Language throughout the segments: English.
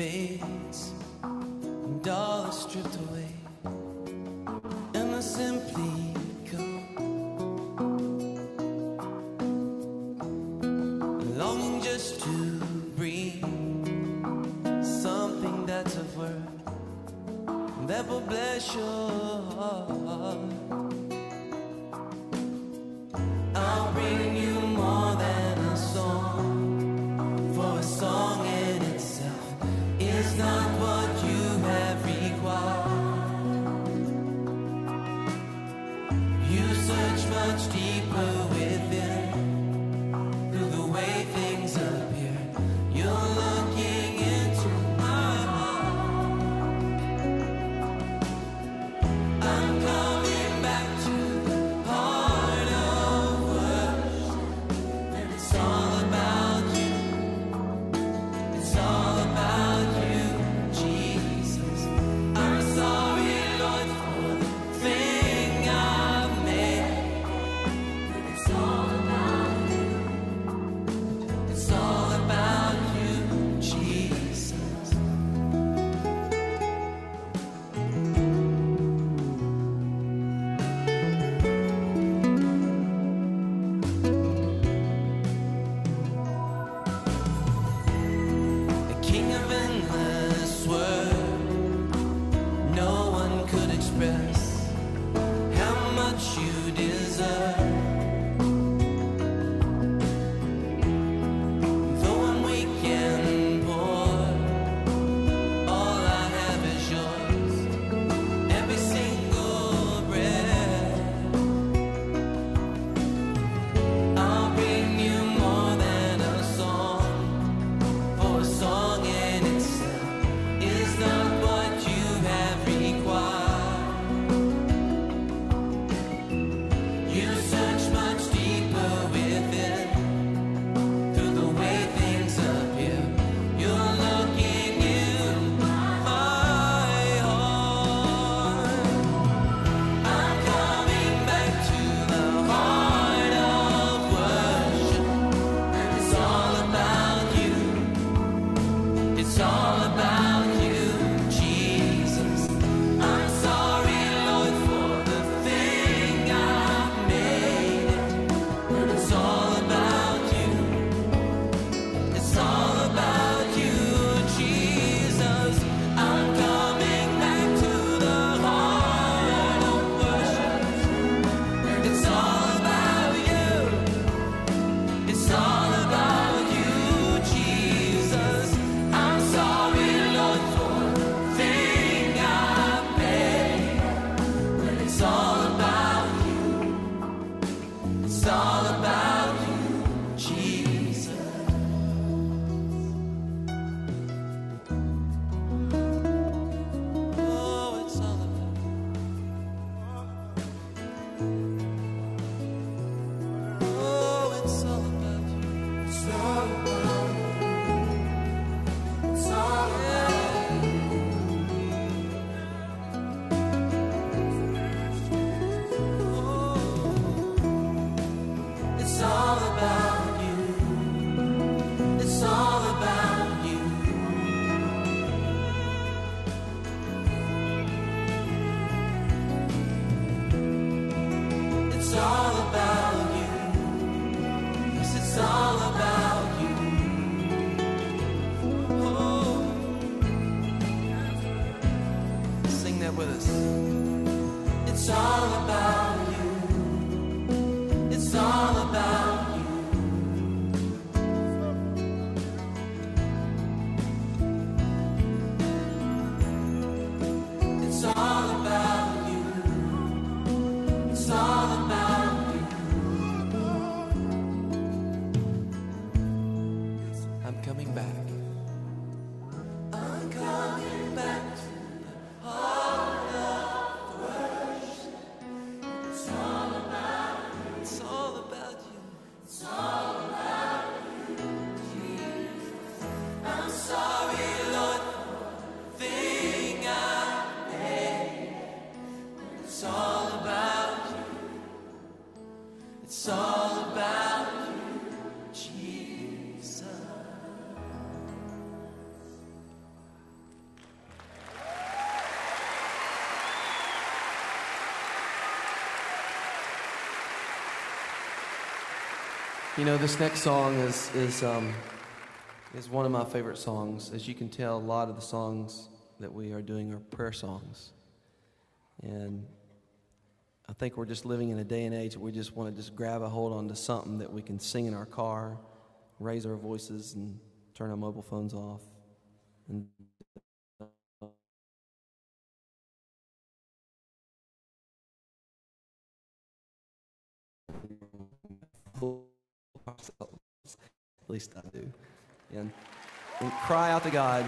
and all is stripped away and I simply go. Longing just to breathe something that's of worth that will bless your heart. You know, this next song is is um, is one of my favorite songs. As you can tell, a lot of the songs that we are doing are prayer songs, and I think we're just living in a day and age where we just want to just grab a hold onto something that we can sing in our car, raise our voices, and turn our mobile phones off, and At least I do. And, and cry out to God.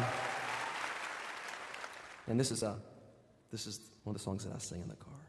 And this is, a, this is one of the songs that I sing in the car.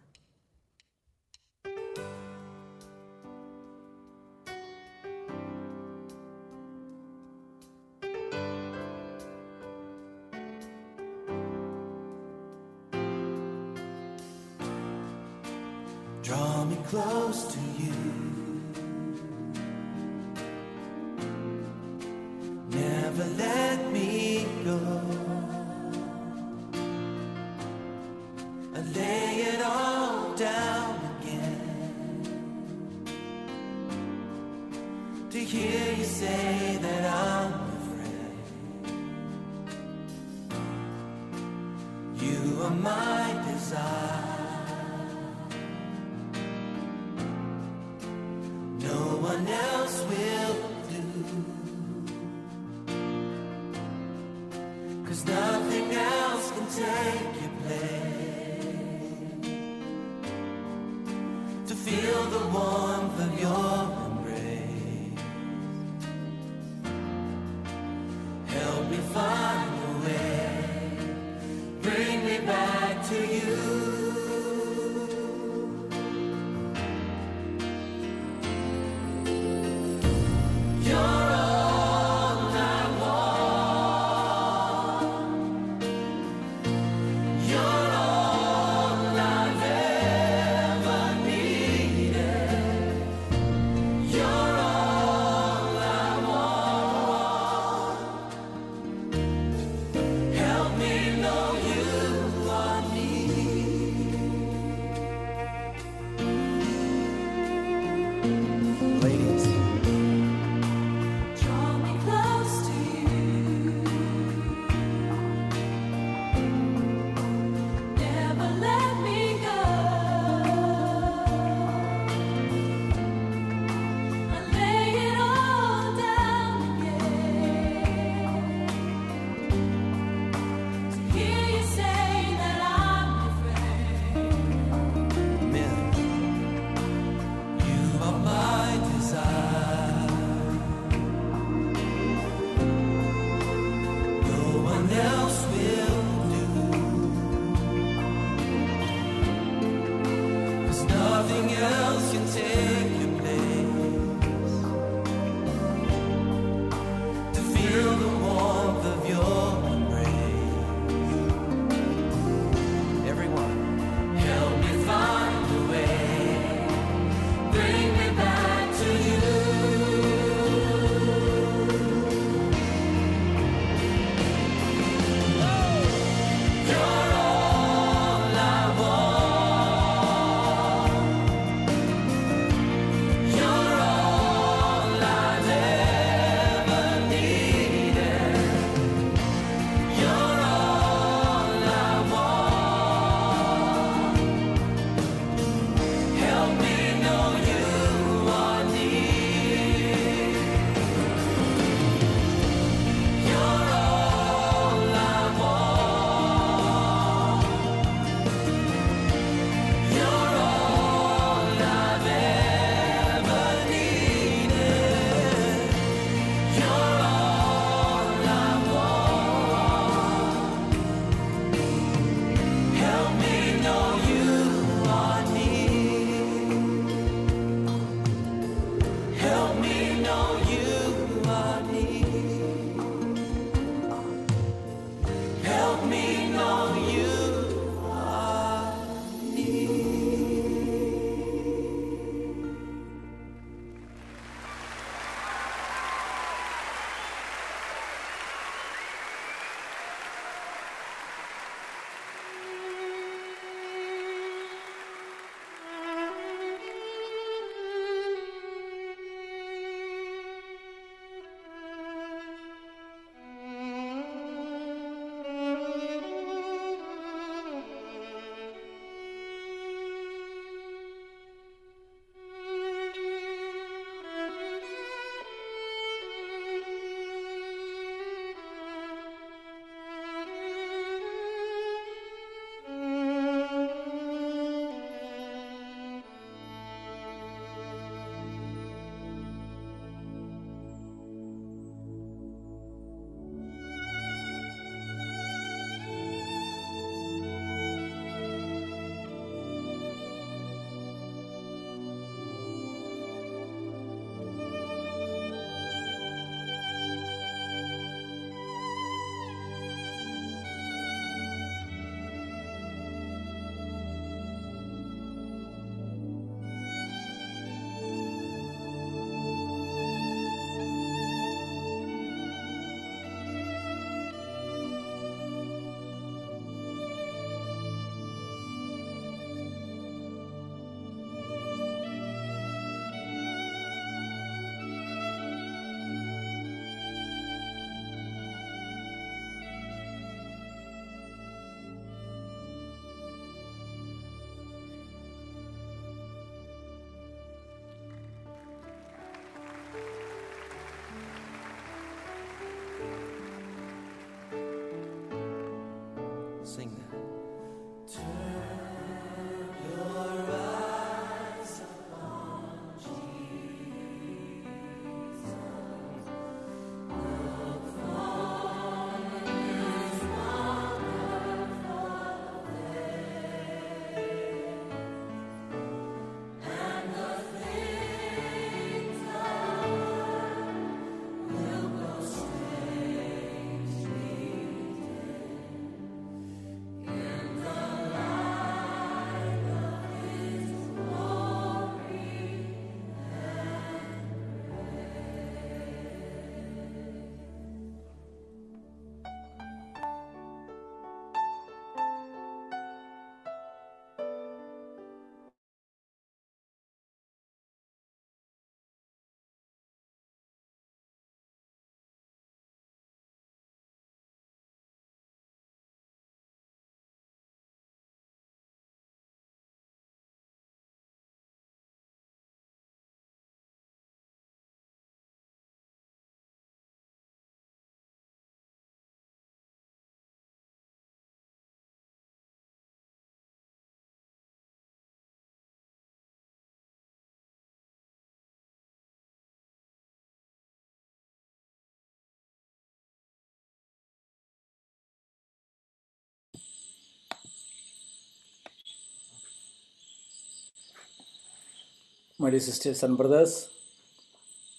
My dear sisters and brothers.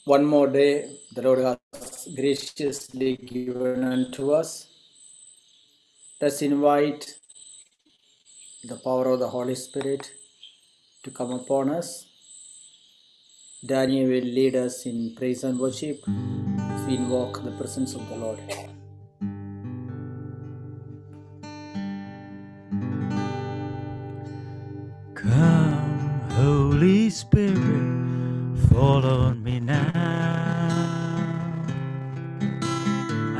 One more day the Lord has graciously given unto us. Let's invite the power of the Holy Spirit to come upon us. Daniel will lead us in praise and worship we invoke the presence of the Lord. Holy Spirit, fall on me now.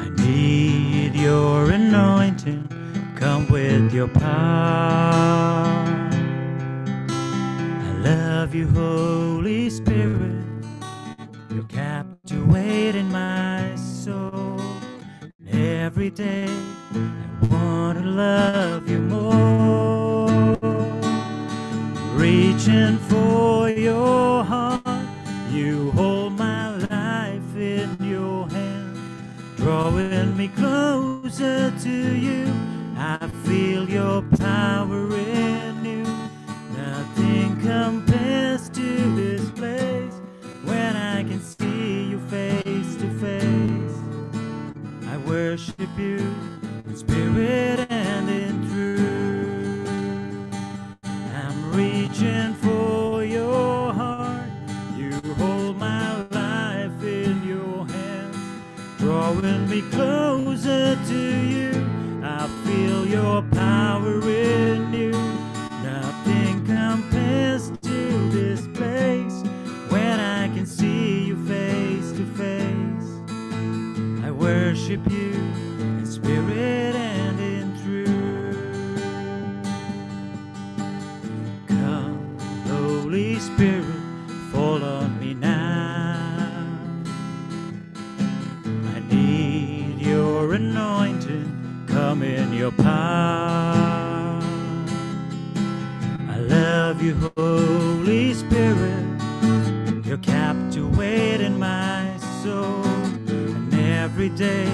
I need your anointing, come with your power. I love you, Holy Spirit, you're captivating my soul. And every day I want to love you more reaching for your heart. You hold my life in your hand, drawing me closer to you. I feel your power in you. Nothing compares to this place when I can see you face to face. I worship you spirit worship you in spirit and in truth. Come, Holy Spirit, fall on me now. I need your anointing, come in your power. I love you, Holy Spirit, you're captivating my soul. And every day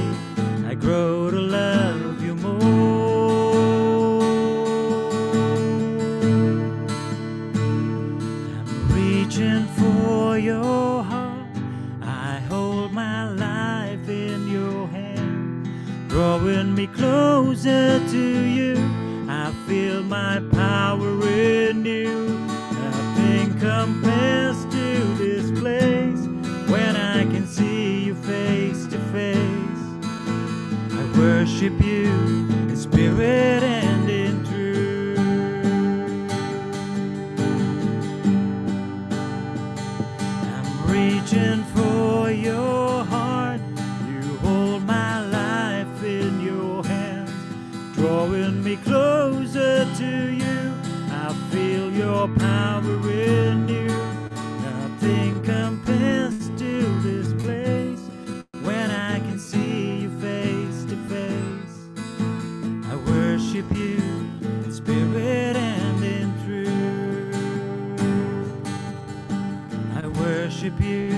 you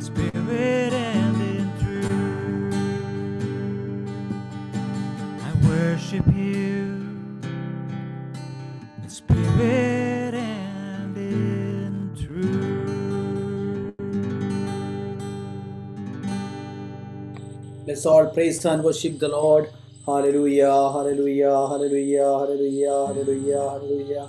spirit and in truth. I worship you spirit and in truth. Let's all praise and worship the Lord. Hallelujah, hallelujah, hallelujah, hallelujah, hallelujah, hallelujah.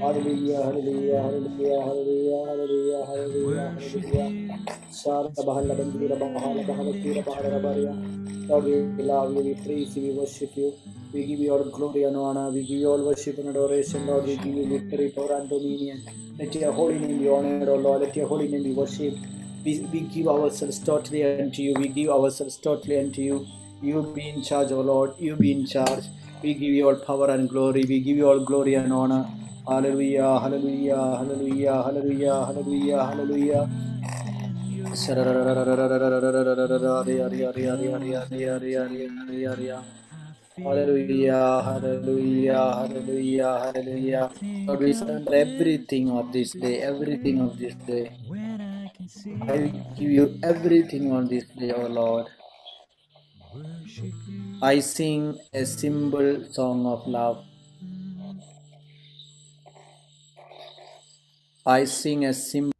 hallelujah, hallelujah, hallelujah, hallelujah, hallelujah, hallelujah. Shara Bahala Bandira Bahala Bahala Kira Bahala Baria. Lord, we love you, we praise you, we worship you. We give you all glory and honor. We give you all worship and adoration, Lord. We give you victory, power, and dominion. Let your holy name be honored, O Lord. Let your holy name be worshipped. We, we give ourselves totally unto you. We give ourselves totally unto you. You be in charge, O Lord. You be in charge. We give you all power and glory. We give you all glory and honor. Hallelujah, hallelujah, hallelujah, hallelujah, hallelujah, hallelujah. Hallelujah, hallelujah, hallelujah, hallelujah. Lord, we surrender everything of this day, everything of this day. I give you everything on this day, O oh Lord. I sing a simple song of love. I sing a simple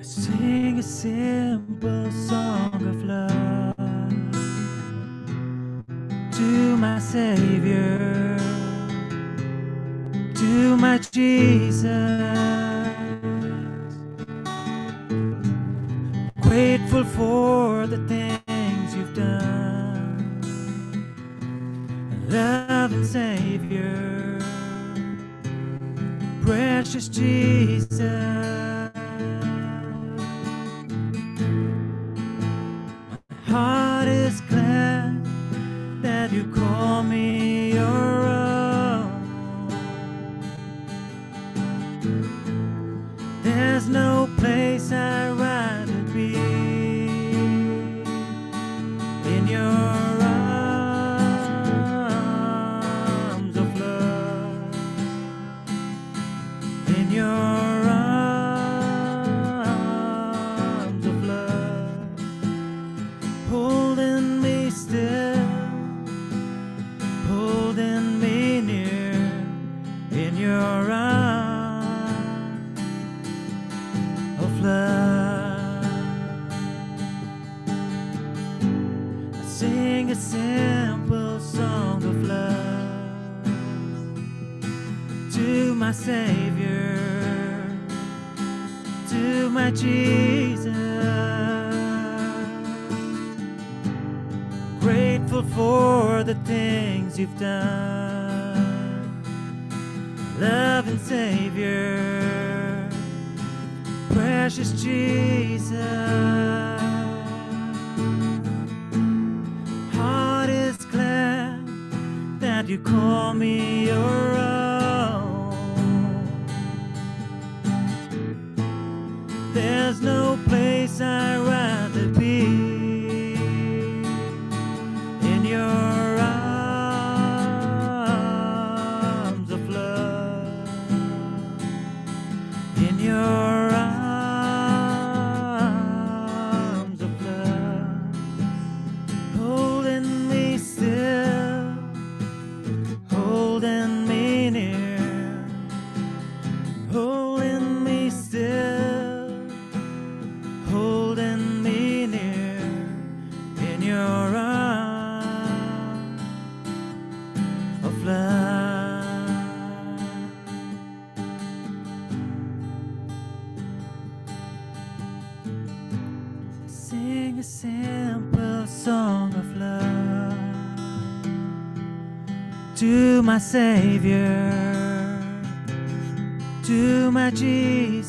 sing a simple song of love to my Savior, to my Jesus. Grateful for the things Savior, precious Jesus. my Savior, to my Jesus.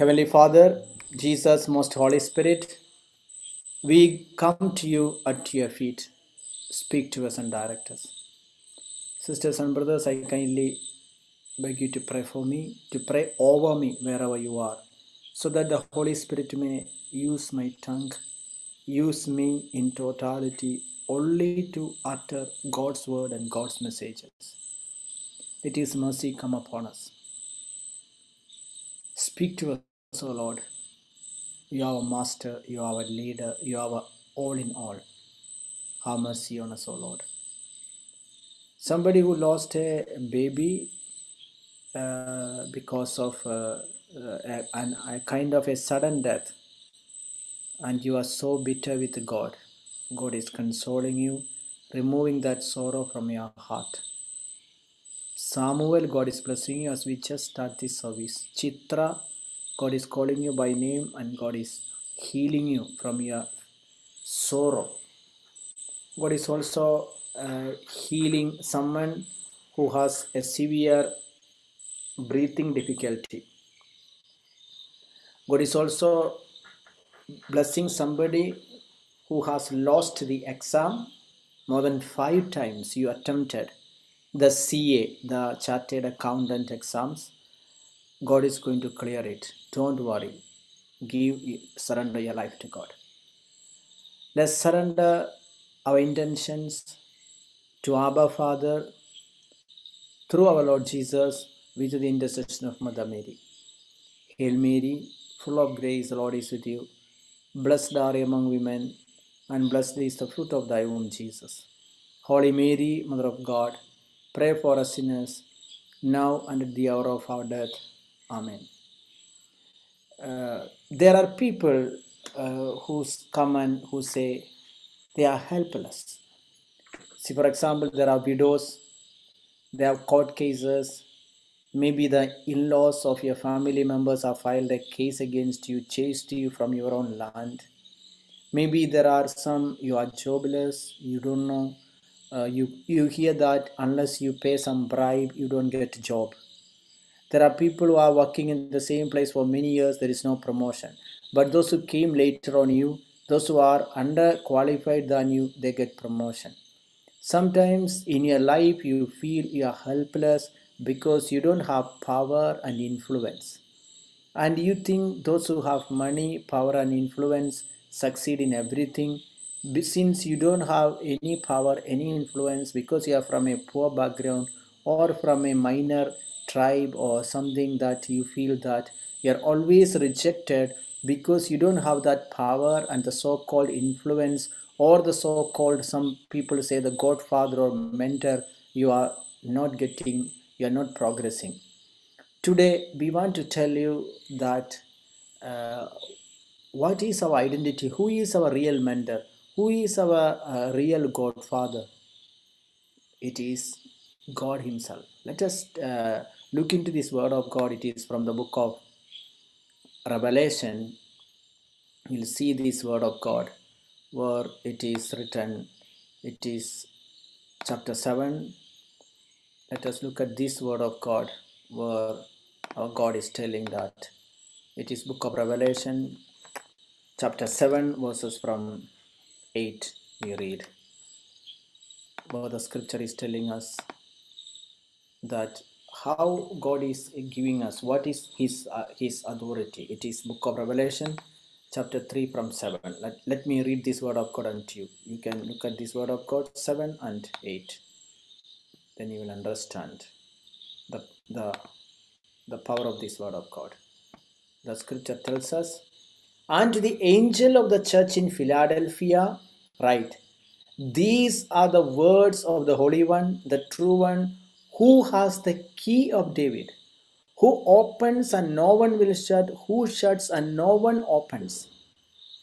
Heavenly Father, Jesus, Most Holy Spirit, we come to you at your feet. Speak to us and direct us. Sisters and brothers, I kindly beg you to pray for me, to pray over me wherever you are, so that the Holy Spirit may use my tongue, use me in totality only to utter God's word and God's messages. Let His mercy come upon us. Speak to us, O Lord. You are our master, you are our leader, you are our all in all. Have mercy on us, O Lord. Somebody who lost a baby uh, because of uh, uh, a, a kind of a sudden death, and you are so bitter with God. God is consoling you, removing that sorrow from your heart. Samuel, God is blessing you as we just start this service. Chitra, God is calling you by name and God is healing you from your sorrow. God is also uh, healing someone who has a severe breathing difficulty. God is also blessing somebody who has lost the exam more than five times you attempted the CA, the Chartered Accountant exams. God is going to clear it. Don't worry. Give, surrender your life to God. Let's surrender our intentions to Abba Father through our Lord Jesus with the intercession of Mother Mary. Hail Mary, full of grace, the Lord is with you. Blessed are you among women, and blessed is the fruit of thy womb, Jesus. Holy Mary, Mother of God, pray for us sinners, now and at the hour of our death. Amen. Uh, there are people uh, who come and who say they are helpless. See, for example, there are widows, they have court cases, maybe the in-laws of your family members have filed a case against you chased you from your own land maybe there are some you are jobless you don't know uh, you you hear that unless you pay some bribe you don't get a job there are people who are working in the same place for many years there is no promotion but those who came later on you those who are under qualified than you they get promotion Sometimes in your life you feel you are helpless because you don't have power and influence. And you think those who have money, power, and influence succeed in everything. Since you don't have any power, any influence, because you are from a poor background or from a minor tribe or something that you feel that you're always rejected because you don't have that power and the so called influence or the so called, some people say, the godfather or mentor, you are not getting, you are not progressing. Today, we want to tell you that uh, what is our identity, who is our real mentor, who is our uh, real godfather. It is God Himself. Let us uh, look into this word of God. It is from the book of Revelation. You'll see this word of God where it is written, it is chapter 7. Let us look at this word of God where our God is telling that it is book of Revelation, chapter 7, verses from 8. We read where the scripture is telling us that how God is giving us what is His uh, His authority. It is Book of Revelation, chapter three from seven. Let, let me read this word of God unto you. You can look at this word of God seven and eight. Then you will understand the the the power of this word of God. The scripture tells us, and the angel of the church in Philadelphia, write. These are the words of the Holy One, the true One, who has the key of David, who opens and no one will shut, who shuts and no one opens.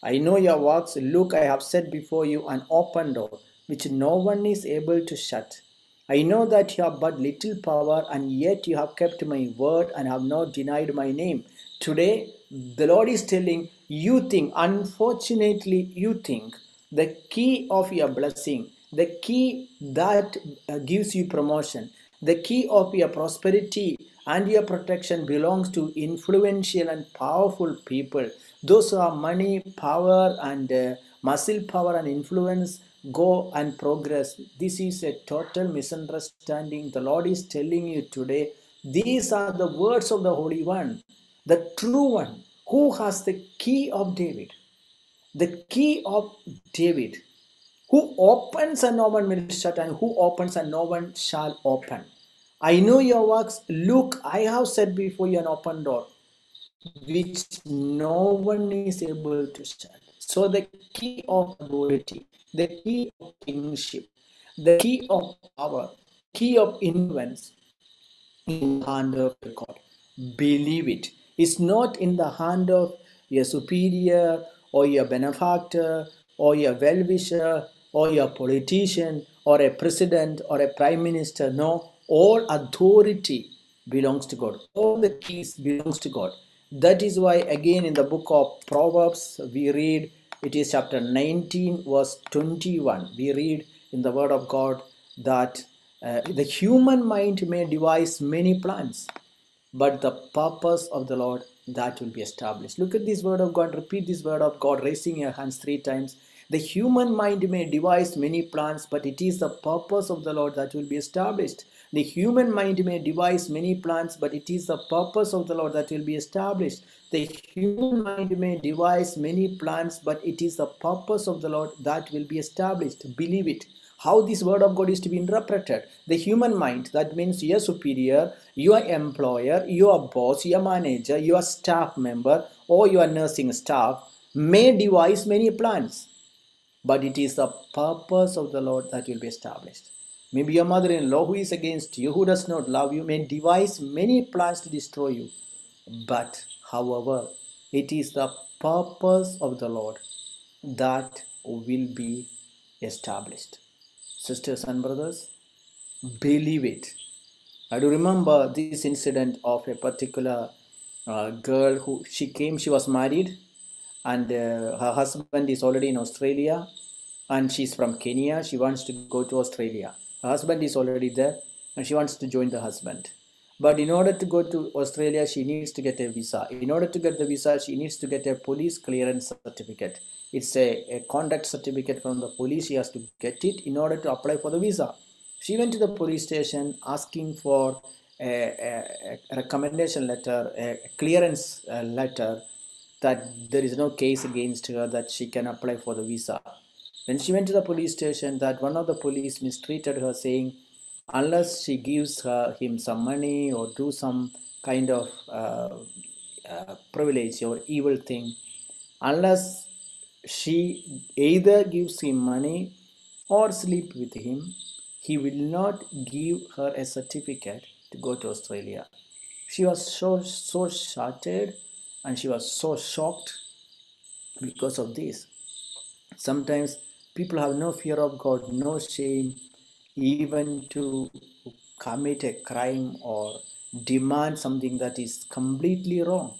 I know your works. Look, I have set before you an open door, which no one is able to shut. I know that you have but little power, and yet you have kept my word and have not denied my name. Today, the Lord is telling you think, unfortunately, you think the key of your blessing, the key that uh, gives you promotion, the key of your prosperity and your protection belongs to influential and powerful people. Those who have money, power, and uh, muscle power and influence go and progress. This is a total misunderstanding. The Lord is telling you today these are the words of the Holy One, the true one, who has the key of David the key of David, who opens and no one will shut, and who opens and no one shall open. I know your works. Look, I have set before you an open door, which no one is able to shut. So the key of authority, the key of kingship, the key of power, key of influence in the hand of God. Believe it. It's not in the hand of your superior or your benefactor or your well wisher or your politician or a president or a prime minister. No, all authority belongs to God. All the keys belongs to God. That is why again in the book of Proverbs we read it is chapter 19 verse 21 we read in the word of God that uh, the human mind may devise many plans but the purpose of the Lord that will be established. Look at this word of God, repeat this word of God, raising your hands three times. The human mind may devise many plans, but it is the purpose of the Lord that will be established. The human mind may devise many plans, but it is the purpose of the Lord that will be established. The human mind may devise many plans, but it is the purpose of the Lord that will be established. Believe it how this word of God is to be interpreted. The human mind, that means your superior, your employer, your boss, your manager, your staff member, or your nursing staff may devise many plans, but it is the purpose of the Lord that will be established. Maybe your mother in law who is against you, who does not love you, may devise many plans to destroy you. But, however, it is the purpose of the Lord that will be established. Sisters and brothers, believe it. I do remember this incident of a particular uh, girl who she came, she was married, and uh, her husband is already in Australia, and she's from Kenya. She wants to go to Australia. Her husband is already there, and she wants to join the husband. But in order to go to Australia, she needs to get a visa. In order to get the visa, she needs to get a police clearance certificate. It's a, a conduct certificate from the police. She has to get it in order to apply for the visa. She went to the police station asking for a, a, a recommendation letter, a clearance uh, letter that there is no case against her that she can apply for the visa. When she went to the police station, that one of the police mistreated her, saying, unless she gives her, him some money or do some kind of uh, uh, privilege or evil thing, unless she either gives him money or sleep with him, he will not give her a certificate to go to Australia. She was so so shattered and she was so shocked because of this. Sometimes people have no fear of God, no shame, even to commit a crime or demand something that is completely wrong.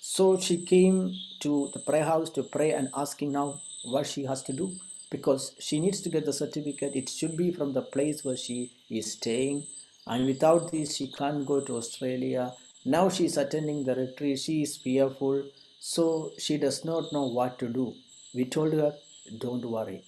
So she came to the prayer house to pray and asking now what she has to do because she needs to get the certificate. It should be from the place where she is staying, and without this, she can't go to Australia. Now she is attending the retreat. She is fearful, so she does not know what to do. We told her, Don't worry.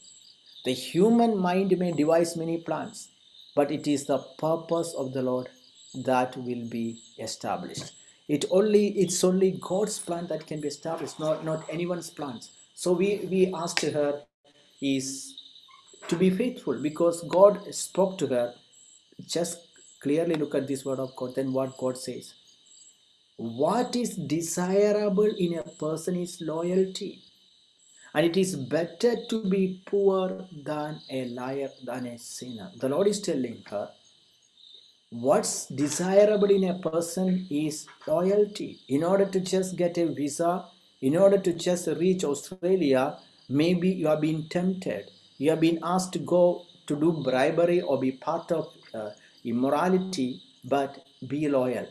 The human mind may devise many plans, but it is the purpose of the Lord that will be established. It only it's only God's plan that can be established, not not anyone's plans. So we we asked her is to be faithful because God spoke to her. Just clearly look at this word of God. Then what God says. What is desirable in a person is loyalty. And it is better to be poor than a liar than a sinner. The lord is telling her what's desirable in a person is loyalty. In order to just get a visa in order to just reach australia maybe you have been tempted. You have been asked to go to do bribery or be part of uh, immorality but be loyal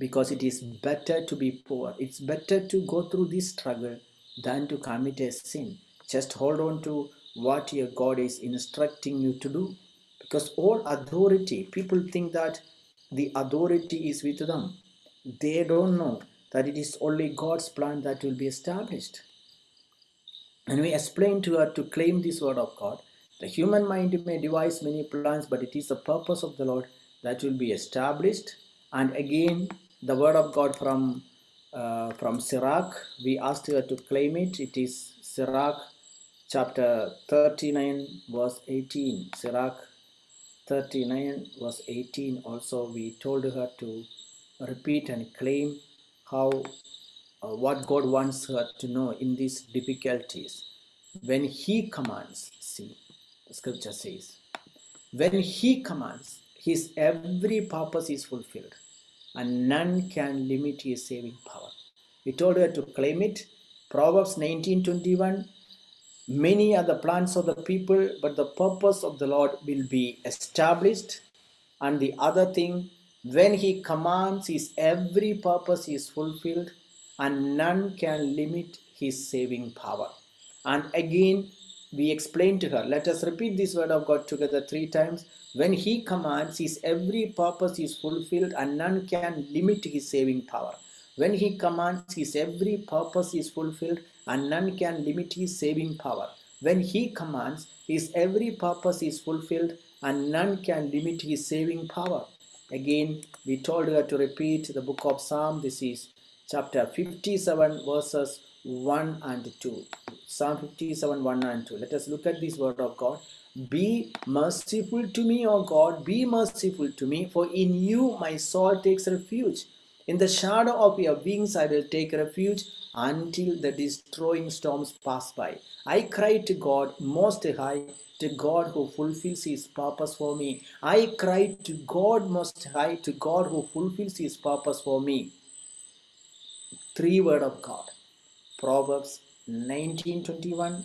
because it is better to be poor. It's better to go through this struggle than to commit a sin. Just hold on to what your god is instructing you to do because all authority people think that the authority is with them. They don't know that it is only god's plan that will be established. And we explain to her to claim this word of god the human mind may devise many plans but it is the purpose of the lord that will be established. And again the word of god from uh, from Sirach. We asked her to claim it. It is Sirach chapter 39, verse 18. Sirach 39, verse 18. Also, we told her to repeat and claim how uh, what God wants her to know in these difficulties. When He commands, see, the scripture says, when He commands, His every purpose is fulfilled and none can limit his saving power. We told her to claim it. Proverbs 19:21. Many are the plans of the people, but the purpose of the Lord will be established. And the other thing, when he commands, his every purpose is fulfilled, and none can limit his saving power. And again, we explained to her, let us repeat this word of God together three times. When he commands, his every purpose is fulfilled, and none can limit his saving power. When he commands, his every purpose is fulfilled, and none can limit his saving power. When he commands, his every purpose is fulfilled, and none can limit his saving power. Again, we told her to repeat the book of Psalm. This is chapter 57, verses 1 and 2. Psalm 57, 1 and 2. Let us look at this word of God. Be merciful to me, O God, be merciful to me, for in you my soul takes refuge. In the shadow of your wings I will take refuge until the destroying storms pass by. I cry to God most high, to God who fulfills his purpose for me. I cry to God most high, to God who fulfills his purpose for me. Three word of God. Proverbs 1921,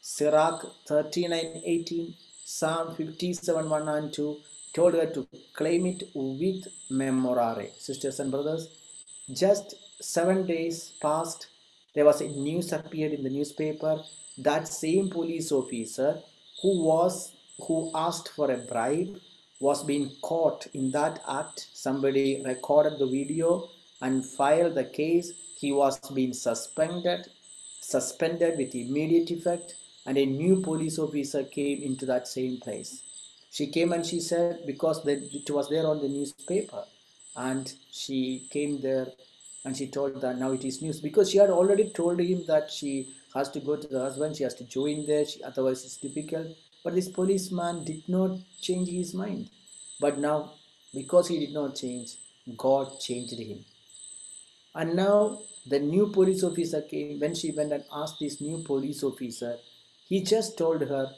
Sirach 39:18, Psalm 57 1 and 2 told her to claim it with memorare. Sisters and brothers, just seven days passed. There was a news appeared in the newspaper. That same police officer who was who asked for a bribe was being caught in that act. Somebody recorded the video and filed the case. He was being suspended, suspended with immediate effect, and a new police officer came into that same place. She came and she said, because it was there on the newspaper, and she came there and she told that now it is news because she had already told him that she has to go to the husband, she has to join there, she, otherwise it's difficult. But this policeman did not change his mind. But now, because he did not change, God changed him. And now the new police officer came. When she went and asked this new police officer, he just told her,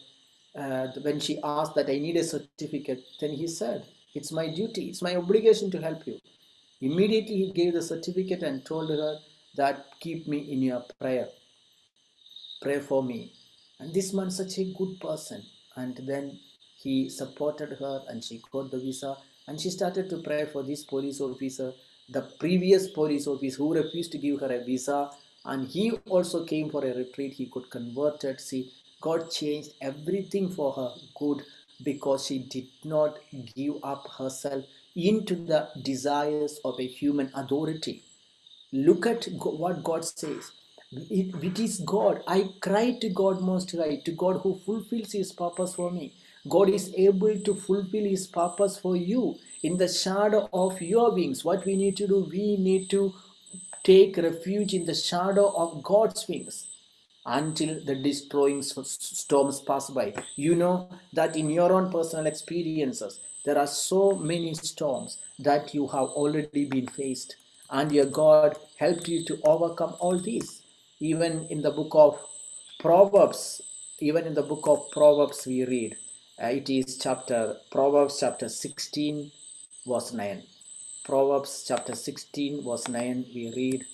uh, when she asked that I need a certificate, then he said, It's my duty, it's my obligation to help you. Immediately he gave the certificate and told her that keep me in your prayer. Pray for me. And this man such a good person. And then he supported her and she got the visa and she started to pray for this police officer, the previous police officer who refused to give her a visa. And he also came for a retreat. He got converted. See, God changed everything for her good because she did not give up herself into the desires of a human authority. Look at what God says. It, it is God. I cry to God most high, to God who fulfills His purpose for me. God is able to fulfill His purpose for you in the shadow of your wings. What we need to do, we need to take refuge in the shadow of God's wings until the destroying storms pass by. You know that in your own personal experiences, there are so many storms that you have already been faced, and your God helped you to overcome all these. Even in the book of Proverbs, even in the book of Proverbs, we read uh, it is chapter Proverbs chapter 16, verse 9. Proverbs chapter 16, verse 9, we read,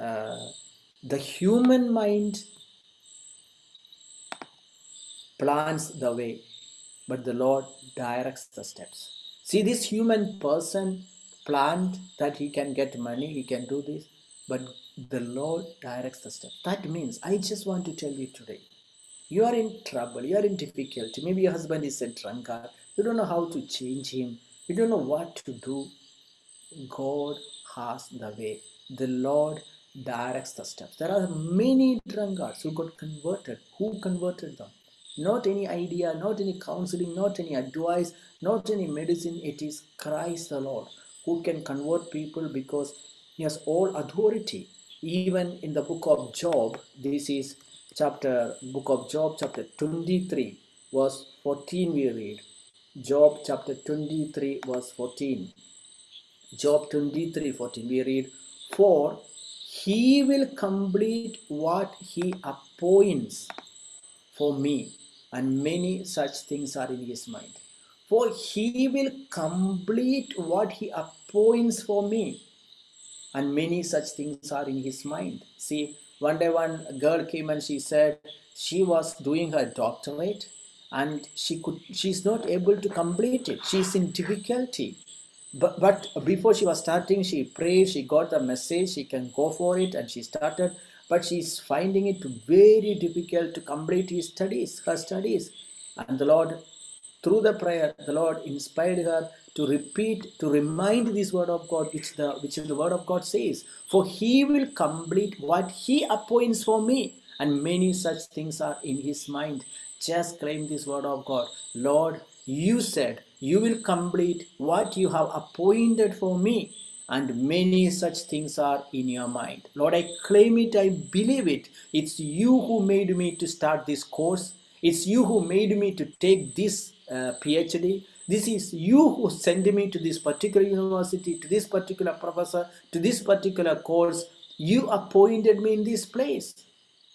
uh, The human mind plans the way, but the Lord directs the steps. See, this human person planned that he can get money, he can do this, but the Lord directs the steps. That means, I just want to tell you today, you are in trouble, you are in difficulty. Maybe your husband is a drunkard, you don't know how to change him, you don't know what to do. God has the way. The Lord directs the steps. There are many drunkards who got converted. Who converted them? Not any idea, not any counseling, not any advice, not any medicine. It is Christ the Lord who can convert people because He has all authority. Even in the book of Job, this is chapter book of Job, chapter 23, verse 14, we read. Job chapter 23, verse 14. Job 23 14, we read, For he will complete what he appoints for me, and many such things are in his mind. For he will complete what he appoints for me, and many such things are in his mind. See, one day one girl came and she said she was doing her doctorate and she could she's not able to complete it. She's in difficulty. But but before she was starting she prayed she got the message she can go for it and she started. But she's finding it very difficult to complete his studies her studies. And the lord through the prayer the lord inspired her to repeat to remind this word of god which the which the word of god says for he will complete what he appoints for me. And many such things are in his mind just claim this word of god. Lord you said you will complete what you have appointed for me and many such things are in your mind. Lord i claim it i believe it. It's you who made me to start this course. It's you who made me to take this uh, phd this is you who sent me to this particular university to this particular professor to this particular course. You appointed me in this place.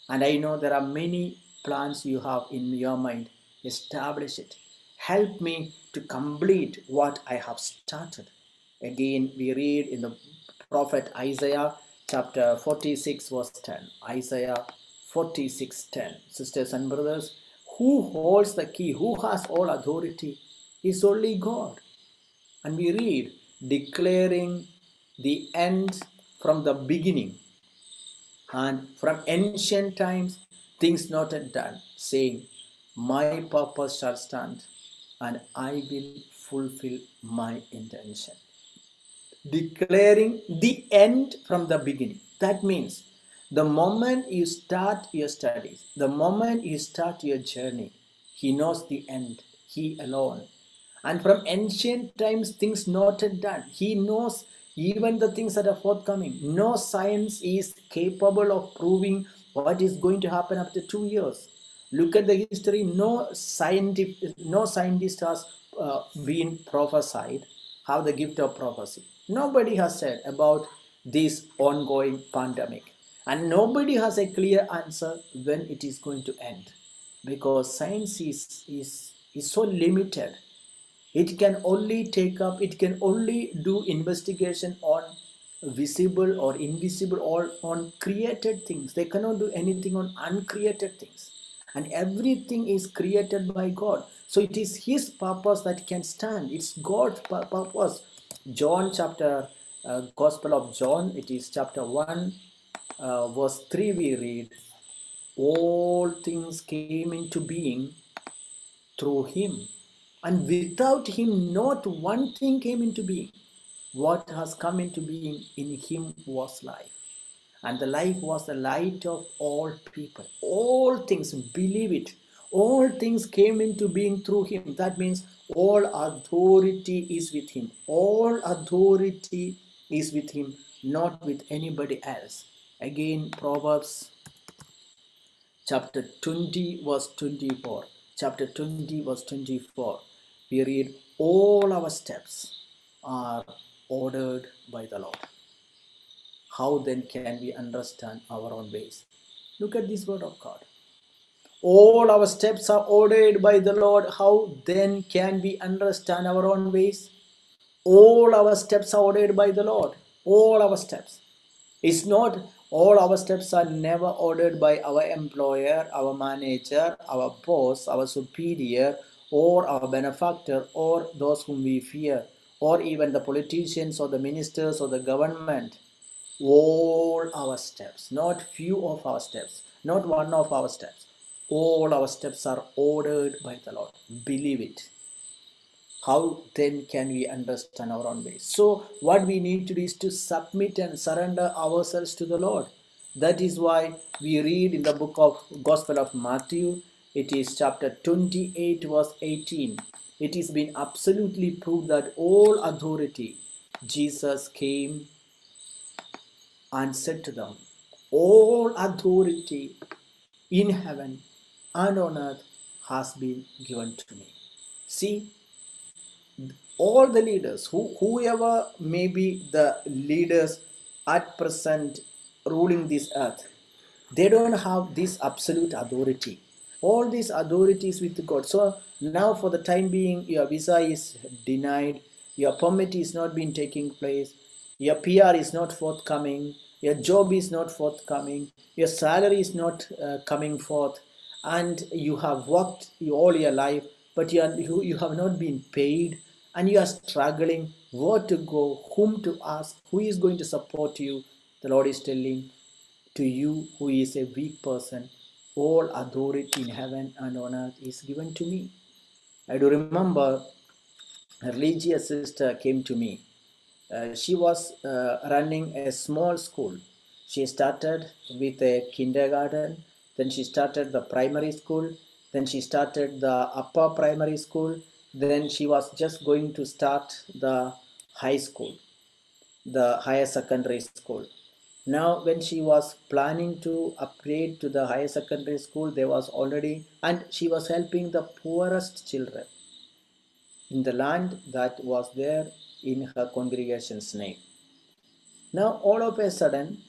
And I know there are many plans you have in your mind. Establish it. Help me to complete what I have started. Again, we read in the prophet Isaiah chapter 46, verse 10. Isaiah 46, 10. Sisters and brothers, who holds the key, who has all authority, is only God. And we read, declaring the end from the beginning and from ancient times things not yet done, saying, My purpose shall stand, and I will fulfill my intention. Declaring the end from the beginning. That means the moment you start your studies, the moment you start your journey, He knows the end, He alone. And from ancient times, things not yet done. He knows even the things that are forthcoming. No science is capable of proving what is going to happen after two years. Look at the history. No scientific, no scientist has uh, been prophesied have the gift of prophecy. Nobody has said about this ongoing pandemic, and nobody has a clear answer when it is going to end, because science is is is so limited it can only take up it can only do investigation on visible or invisible or on created things. They cannot do anything on uncreated things. And everything is created by god. So it is his purpose that can stand. It's god's purpose. John chapter uh, gospel of john it is chapter 1 uh, verse 3 we read all things came into being through him. And without him, not one thing came into being. What has come into being in him was life. And the life was the light of all people. All things, believe it, all things came into being through him. That means all authority is with him. All authority is with him, not with anybody else. Again, Proverbs chapter 20, verse 24. Chapter 20, verse 24 we read, All our steps are ordered by the Lord. How then can we understand our own ways? Look at this word of God. All our steps are ordered by the Lord. How then can we understand our own ways? All our steps are ordered by the Lord. All our steps. It's not all our steps are never ordered by our employer, our manager, our boss, our superior, or our benefactor, or those whom we fear, or even the politicians, or the ministers, or the government. All our steps, not few of our steps, not one of our steps. All our steps are ordered by the Lord. Believe it. How then can we understand our own ways? So, what we need to do is to submit and surrender ourselves to the Lord. That is why we read in the book of Gospel of Matthew, it is chapter 28, verse 18. It has been absolutely proved that all authority, Jesus came and said to them, All authority in heaven and on earth has been given to me. See, all the leaders, who, whoever may be the leaders at present ruling this earth, they don't have this absolute authority. All these authorities with God. So now, for the time being, your visa is denied, your permit is not being taking place, your PR is not forthcoming, your job is not forthcoming, your salary is not uh, coming forth, and you have worked all your life, but you, are, you, you have not been paid, and you are struggling where to go, whom to ask, who is going to support you. The Lord is telling to you, who is a weak person, all authority in heaven and on earth is given to me. I do remember a religious sister came to me. Uh, she was uh, running a small school. She started with a kindergarten, then she started the primary school, then she started the upper primary school, then she was just going to start the high school, the higher secondary school. Now, when she was planning to upgrade to the higher secondary school, there was already, and she was helping the poorest children in the land that was there in her congregation's name. Now, all of a sudden,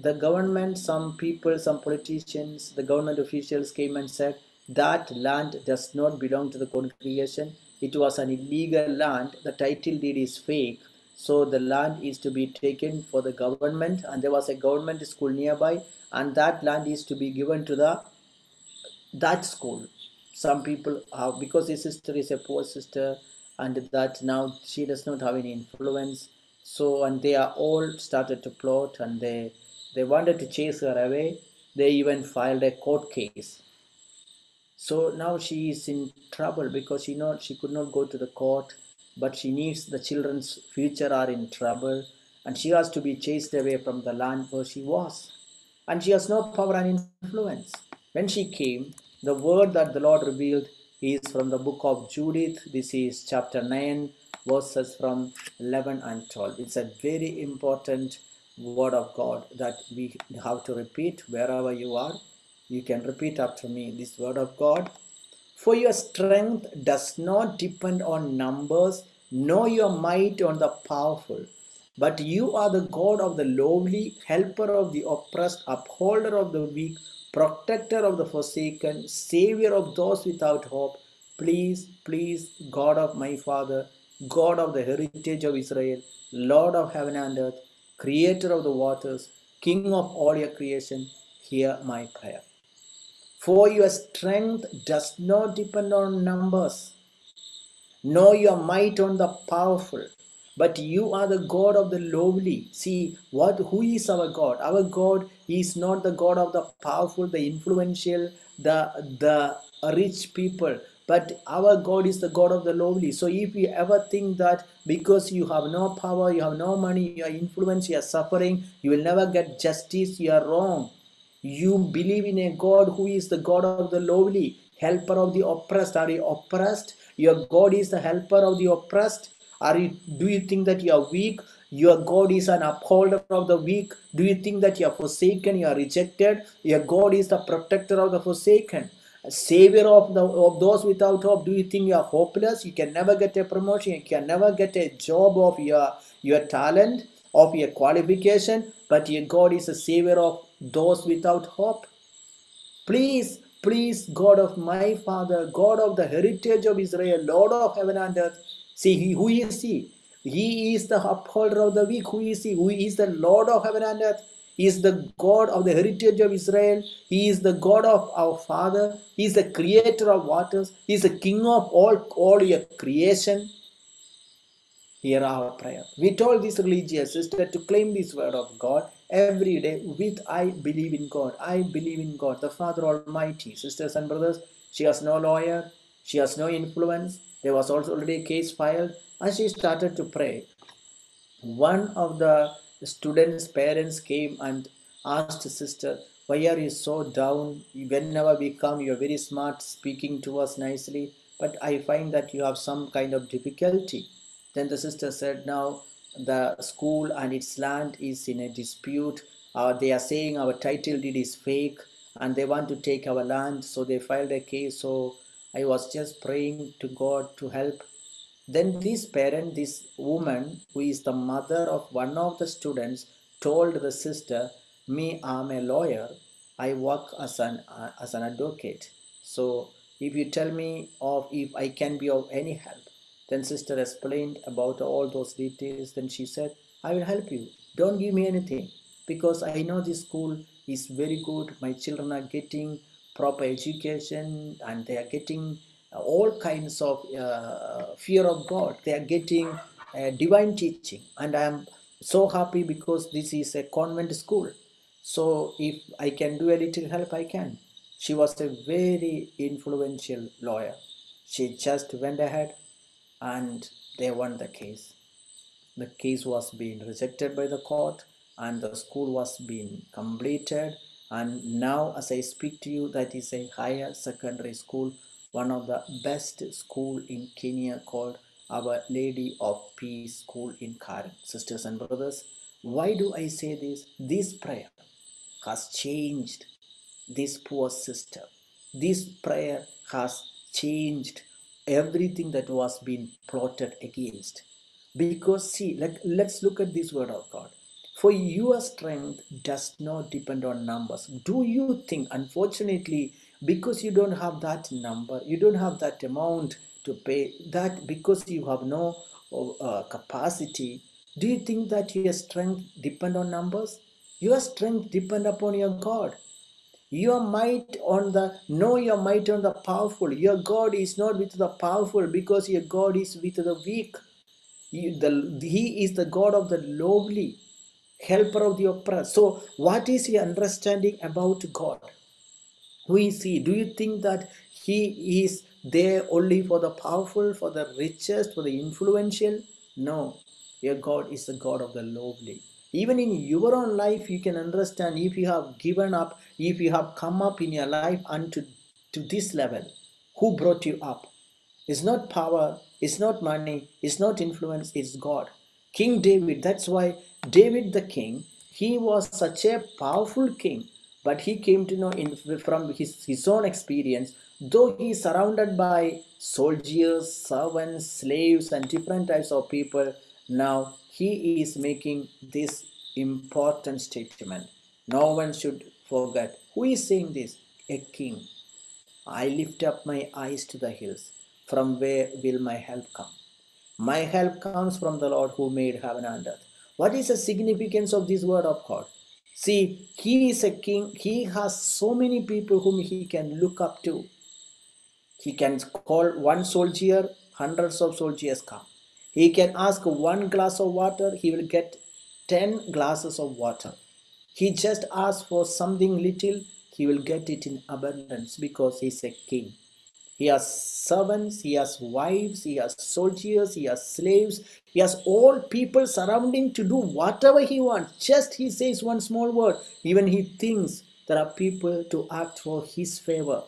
the government, some people, some politicians, the government officials came and said that land does not belong to the congregation. It was an illegal land. The title deed is fake. So the land is to be taken for the government, and there was a government school nearby, and that land is to be given to the that school. Some people have because his sister is a poor sister, and that now she does not have any influence. So and they are all started to plot, and they they wanted to chase her away. They even filed a court case. So now she is in trouble because she not she could not go to the court but she needs the children's future are in trouble, and she has to be chased away from the land where she was. And she has no power and influence. When she came, the word that the Lord revealed is from the book of Judith. This is chapter 9, verses from 11 and 12. It's a very important word of God that we have to repeat wherever you are. You can repeat after me this word of God. For your strength does not depend on numbers, nor your might on the powerful. But you are the God of the lowly, helper of the oppressed, upholder of the weak, protector of the forsaken, savior of those without hope. Please, please, God of my Father, God of the heritage of Israel, Lord of heaven and earth, creator of the waters, King of all your creation, hear my prayer. For your strength does not depend on numbers, nor your might on the powerful, but you are the God of the lowly. See what who is our God? Our God is not the God of the powerful, the influential, the the rich people, but our God is the God of the lowly. So if you ever think that because you have no power, you have no money, you are influence, you are suffering, you will never get justice, you are wrong. You believe in a God who is the God of the lowly, helper of the oppressed. Are you oppressed? Your God is the helper of the oppressed. Are you do you think that you are weak? Your God is an upholder of the weak. Do you think that you are forsaken, you are rejected? Your God is the protector of the forsaken, a savior of the of those without hope. Do you think you are hopeless? You can never get a promotion, you can never get a job of your your talent, of your qualification, but your God is a savior of those without hope. Please, please, God of my Father, God of the heritage of Israel, Lord of heaven and earth. See, who is He? He is the upholder of the weak. Who is He? Who is the Lord of heaven and earth? He is the God of the heritage of Israel. He is the God of our Father. He is the creator of waters. He is the King of all, all your creation. Hear our prayer. We told this religious sister to claim this word of God every day with I believe in God. I believe in God, the Father Almighty. Sisters and brothers, she has no lawyer, she has no influence. There was also already a case filed, and she started to pray. One of the students' parents came and asked sister, Why are you so down? Whenever we come, you're very smart, speaking to us nicely, but I find that you have some kind of difficulty. Then the sister said, Now the school and its land is in a dispute. Uh, they are saying our title deed is fake and they want to take our land, so they filed a case. So I was just praying to God to help. Then this parent, this woman, who is the mother of one of the students, told the sister, "Me, I'm a lawyer. I work as an uh, as an advocate. So if you tell me of if I can be of any help." Then sister explained about all those details. Then she said, I will help you. Don't give me anything because I know this school is very good. My children are getting proper education and they are getting all kinds of uh, fear of God. They are getting uh, divine teaching. And I am so happy because this is a convent school. So if I can do a little help, I can. She was a very influential lawyer. She just went ahead and they won the case. The case was being rejected by the court and the school was being completed. And now, as I speak to you, that is a higher secondary school, one of the best school in Kenya called Our Lady of Peace School in Karen. Sisters and brothers, why do I say this? This prayer has changed this poor sister. This prayer has changed everything that was being plotted against. Because, see, let, let's look at this word of God. For your strength does not depend on numbers. Do you think, unfortunately, because you don't have that number, you don't have that amount to pay, that because you have no uh, capacity, do you think that your strength depend on numbers? Your strength depend upon your God your might on the know your might on the powerful. Your god is not with the powerful because your god is with the weak. You- the, he is the god of the lowly helper of the oppressed. So what is your understanding about god? Who is he? Do you think that he is there only for the powerful, for the richest, for the influential. No, your God is the God of the lowly. Even in your own life, you can understand if you have given up, if you have come up in your life unto to this level, who brought you up? It's not power, it's not money, it's not influence, it's God. King David, that's why David the king, he was such a powerful king, but he came to know in, from his, his own experience, though he is surrounded by soldiers, servants, slaves, and different types of people, now he is making this important statement. No one should forget. Who is saying this? A king. I lift up my eyes to the hills. From where will my help come? My help comes from the Lord who made heaven and earth. What is the significance of this word of God? See, he is a king. He has so many people whom he can look up to. He can call one soldier, hundreds of soldiers come. He can ask one glass of water, he will get 10 glasses of water. He just asks for something little, he will get it in abundance because he's a king. He has servants, he has wives, he has soldiers, he has slaves, he has all people surrounding to do whatever he wants. Just he says one small word, even he thinks there are people to act for his favor.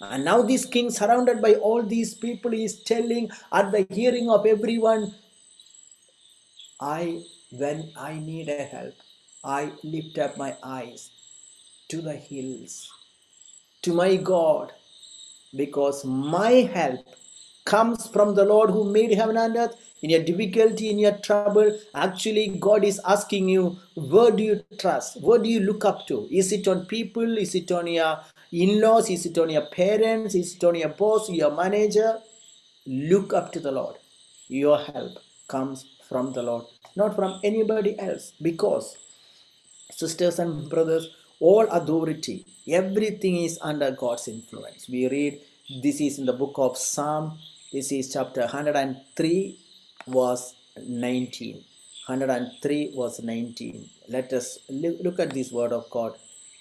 And now this king, surrounded by all these people, is telling at the hearing of everyone, I, when I need a help, I lift up my eyes to the hills, to my God, because my help comes from the Lord who made heaven and earth. In your difficulty, in your trouble, actually, God is asking you, where do you trust? What do you look up to? Is it on people? Is it on your in laws? Is it on your parents? Is it on your boss, your manager? Look up to the Lord. Your help comes from the Lord, not from anybody else. Because, sisters and brothers, all authority, everything is under God's influence. We read this is in the book of Psalm, this is chapter 103, verse 19. 103 verse 19. Let us look at this word of God.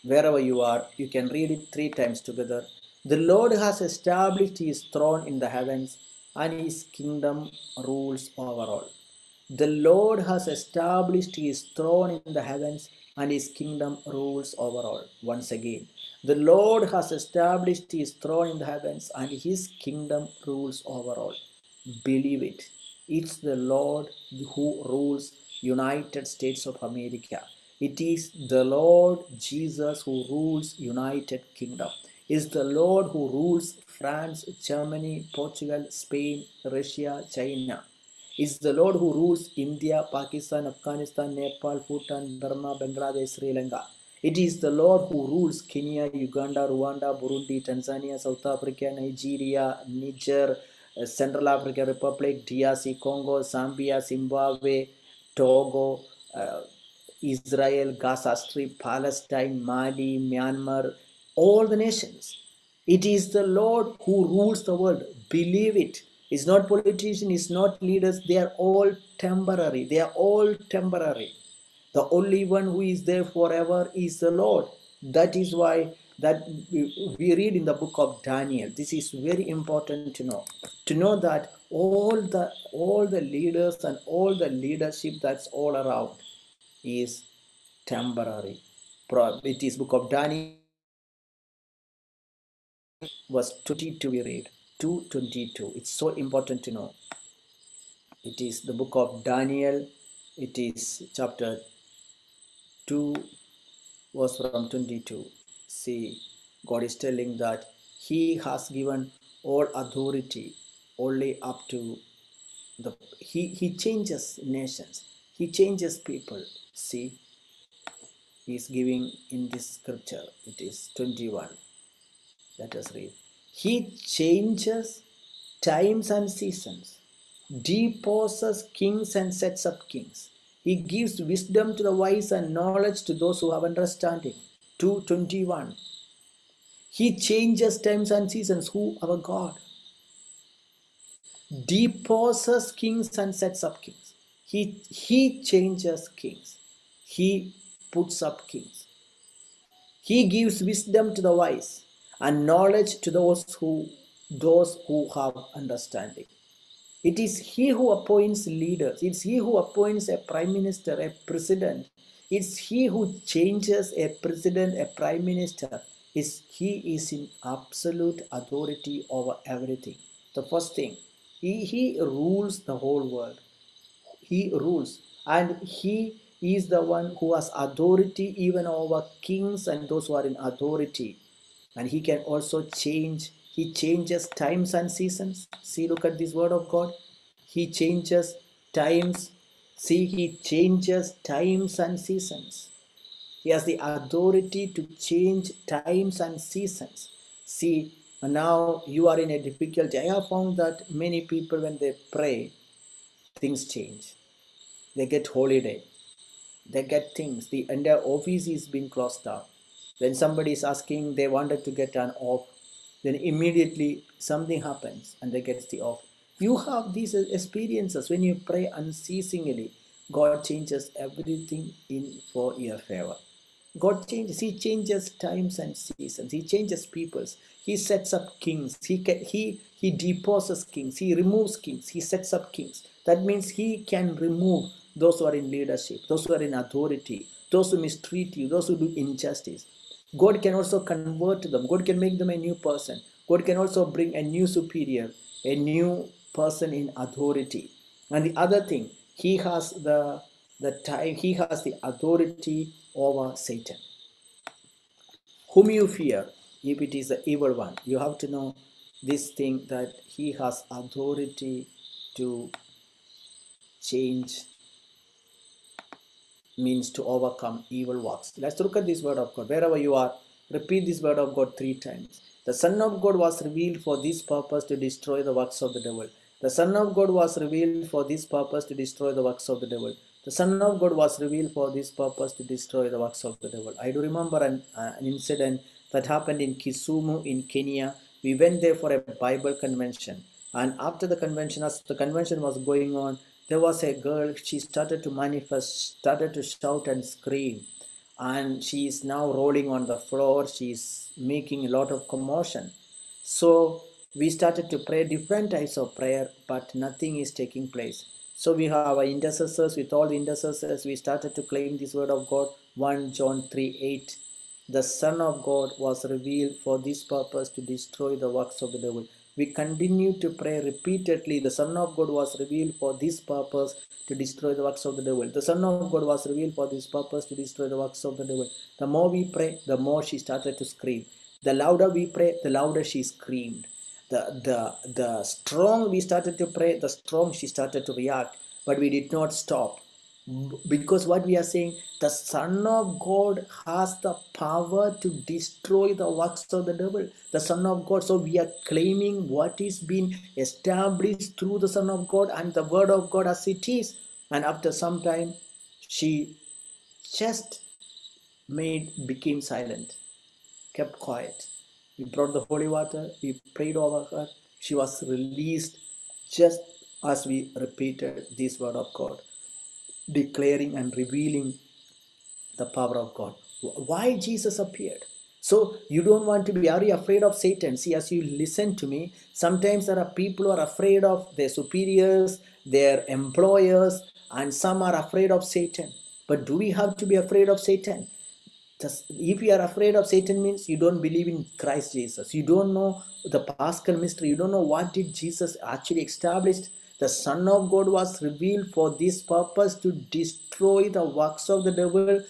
Wherever you are, you can read it three times together. The Lord has established his throne in the heavens, and his kingdom rules over all. The Lord has established his throne in the heavens, and his kingdom rules over all. Once again, the Lord has established his throne in the heavens, and his kingdom rules over all. Believe it. It's the Lord who rules United States of America. It is the Lord Jesus who rules United Kingdom. It's the Lord who rules France, Germany, Portugal, Spain, Russia, China. It's the Lord who rules India, Pakistan, Afghanistan, Nepal, Bhutan, Burma, Bangladesh, Sri Lanka. It is the Lord who rules Kenya, Uganda, Rwanda, Burundi, Tanzania, South Africa, Nigeria, Niger, uh, Central African Republic, DRC, Congo, Zambia, Zimbabwe, Togo, uh, Israel, Gaza Strip, Palestine, Mali, Myanmar, all the nations. It is the Lord who rules the world. Believe it. It's not politicians, it's not leaders. They are all temporary. They are all temporary. The only one who is there forever is the Lord. That is why that we read in the book of Daniel. This is very important to know. To know that all the all the leaders and all the leadership that's all around is temporary. It is book of Daniel verse 22 we read 222 it's so important to know. It is the book of daniel. It is chapter 2 verse from 22 see god is telling that he has given all authority only up to the he he changes nations. He changes people see he is giving in this scripture it is 21 let us read he changes times and seasons, deposes kings and sets up kings. He gives wisdom to the wise and knowledge to those who have understanding. 221. He changes times and seasons. Who? Our God. Deposes kings and sets up kings. He, he changes kings. He puts up kings. He gives wisdom to the wise and knowledge to those who those who have understanding. It is he who appoints leaders. It's he who appoints a prime minister, a president. It's he who changes a president, a prime minister. Is he is in absolute authority over everything. The first thing, he, he rules the whole world. He rules, and he is the one who has authority even over kings and those who are in authority. And he can also change he changes times and seasons. See, look at this word of God. He changes times. See, he changes times and seasons. He has the authority to change times and seasons. See, now you are in a difficulty. I have found that many people, when they pray, things change. They get holiday. They get things. The entire office is being closed down. When somebody is asking, they wanted to get an off then immediately something happens and they get the off. You have these experiences when you pray unceasingly. God changes everything in for your favor. God changes. He changes times and seasons. He changes peoples. He sets up kings. He can, he he deposes kings. He removes kings. He sets up kings. That means he can remove those who are in leadership, those who are in authority, those who mistreat you, those who do injustice. God can also convert them. God can make them a new person. God can also bring a new superior, a new person in authority. And the other thing, he has the the time he has the authority over Satan. Whom you fear, if it is the evil one, you have to know this thing that he has authority to change means to overcome evil works. Let's look at this word of God. Wherever you are, repeat this word of God three times. The Son of God was revealed for this purpose to destroy the works of the devil. The Son of God was revealed for this purpose to destroy the works of the devil. The Son of God was revealed for this purpose to destroy the works of the devil. I do remember an, uh, an incident that happened in Kisumu in Kenya. We went there for a Bible convention. And after the convention, as the convention was going on, there was a girl, she started to manifest, started to shout and scream. And she is now rolling on the floor. She is making a lot of commotion. So we started to pray different types of prayer, but nothing is taking place. So we have our intercessors, with all the intercessors, we started to claim this word of God. 1 John 3 8. The Son of God was revealed for this purpose to destroy the works of the devil we continue to pray repeatedly. The Son of God was revealed for this purpose to destroy the works of the devil. The Son of God was revealed for this purpose to destroy the works of the devil. The more we pray, the more she started to scream. The louder we pray, the louder she screamed. The, the, the strong we started to pray, the strong she started to react. But we did not stop because what we are saying the son of god has the power to destroy the works of the devil. The son of god so we are claiming what is being established through the son of god and the word of god as it is. And after some time she just made became silent kept quiet. We brought the holy water we prayed over her. She was released just as we repeated this word of god declaring and revealing the power of God. Why Jesus appeared? So you don't want to be, are you afraid of Satan? See, as you listen to me, sometimes there are people who are afraid of their superiors, their employers, and some are afraid of Satan. But do we have to be afraid of Satan? Just, if you are afraid of Satan means you don't believe in Christ Jesus. You don't know the Paschal mystery. You don't know what did Jesus actually established the Son of God was revealed for this purpose to destroy the works of the devil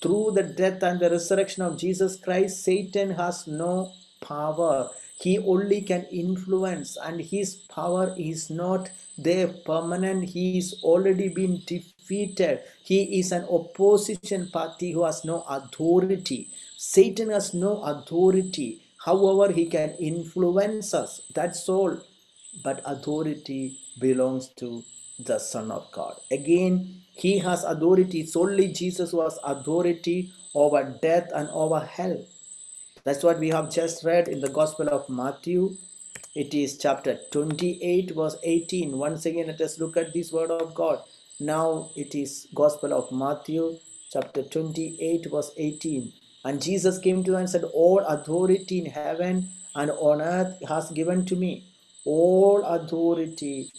through the death and the resurrection of Jesus Christ. Satan has no power. He only can influence, and his power is not there permanent. He is already been defeated. He is an opposition party who has no authority. Satan has no authority. However, he can influence us. That's all. But authority belongs to the Son of God. Again, he has authority. Solely Jesus was authority over death and over hell. That's what we have just read in the Gospel of Matthew. It is chapter 28, verse 18. Once again, let us look at this word of God. Now it is Gospel of Matthew, chapter 28, verse 18. And Jesus came to them and said, All authority in heaven and on earth has given to me. All authority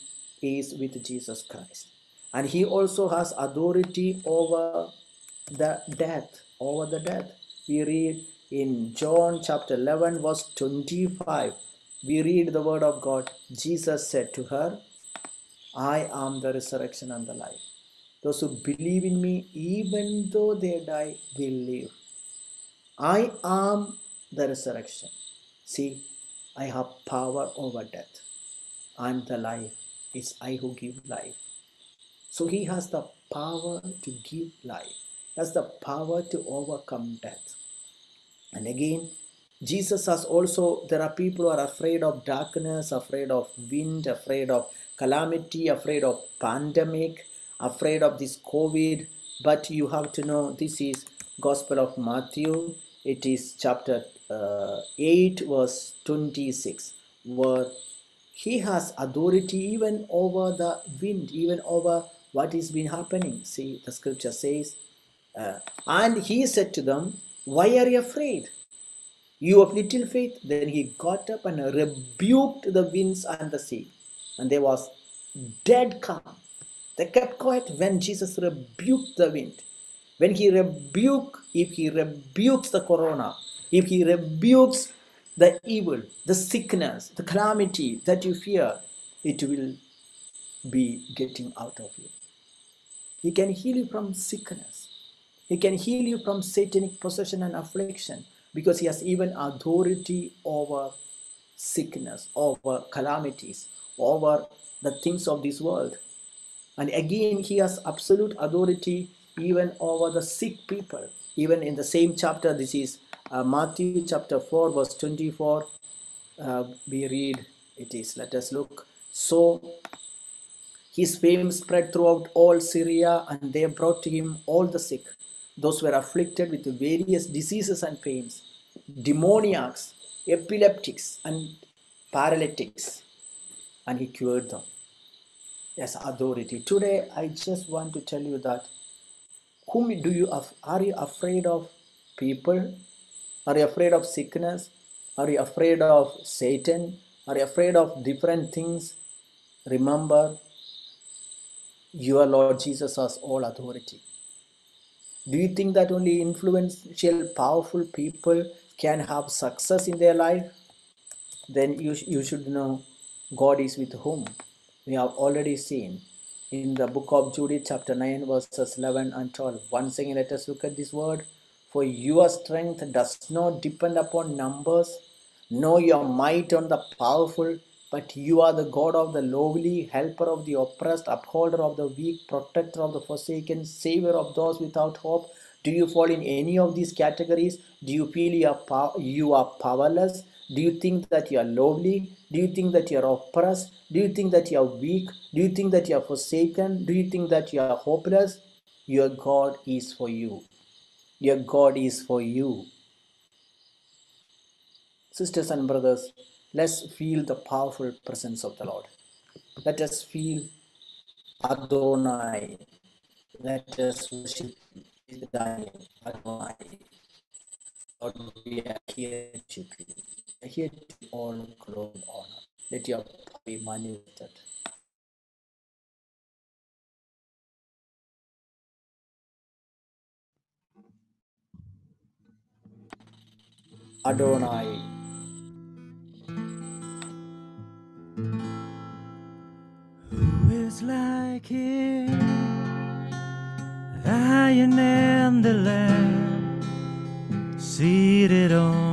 is with Jesus Christ. And he also has authority over the death, over the death. We read in John chapter 11, verse 25. We read the word of God. Jesus said to her, I am the resurrection and the life. Those who believe in me, even though they die, will live. I am the resurrection. See, I have power over death. I'm the life. It's I who give life. So he has the power to give life. Has the power to overcome death. And again, Jesus has also, there are people who are afraid of darkness, afraid of wind, afraid of calamity, afraid of pandemic, afraid of this COVID. But you have to know this is Gospel of Matthew. It is chapter uh, 8, verse 26, where he has authority even over the wind, even over what is been happening. See, the scripture says, uh, and he said to them, Why are you afraid? You of little faith. Then he got up and rebuked the winds and the sea, and there was dead calm. They kept quiet when Jesus rebuked the wind. When he rebuked if he rebukes the corona, if he rebukes the evil, the sickness, the calamity that you fear, it will be getting out of you. He can heal you from sickness. He can heal you from satanic possession and affliction because he has even authority over sickness, over calamities, over the things of this world. And again, he has absolute authority even over the sick people. Even in the same chapter, this is uh, Matthew chapter 4, verse 24. Uh, we read, it is, let us look. So his fame spread throughout all Syria, and they brought to him all the sick, those were afflicted with various diseases and pains, demoniacs, epileptics, and paralytics, and he cured them. Yes, authority. Today, I just want to tell you that whom do you are you afraid of people? Are you afraid of sickness? Are you afraid of Satan? Are you afraid of different things? Remember, your Lord Jesus has all authority. Do you think that only influential, powerful people can have success in their life? Then you, you should know God is with whom. We have already seen in the book of Judith, chapter 9, verses 11 and 12. Once again, let us look at this word. For your strength does not depend upon numbers, nor your might on the powerful, but you are the God of the lowly, helper of the oppressed, upholder of the weak, protector of the forsaken, savior of those without hope. Do you fall in any of these categories? Do you feel you are, pow- you are powerless? Do you think that you are lowly? Do you think that you are oppressed? Do you think that you are weak? Do you think that you are forsaken? Do you think that you are hopeless? Your God is for you. Your God is for you. Sisters and brothers, let's feel the powerful presence of the Lord. Let us feel Adonai. Let us worship Adonai. Lord, we are here to are here to all glory honor. Let your power be manifested. Adonai. Who is like him? Lion and the lamb, seated on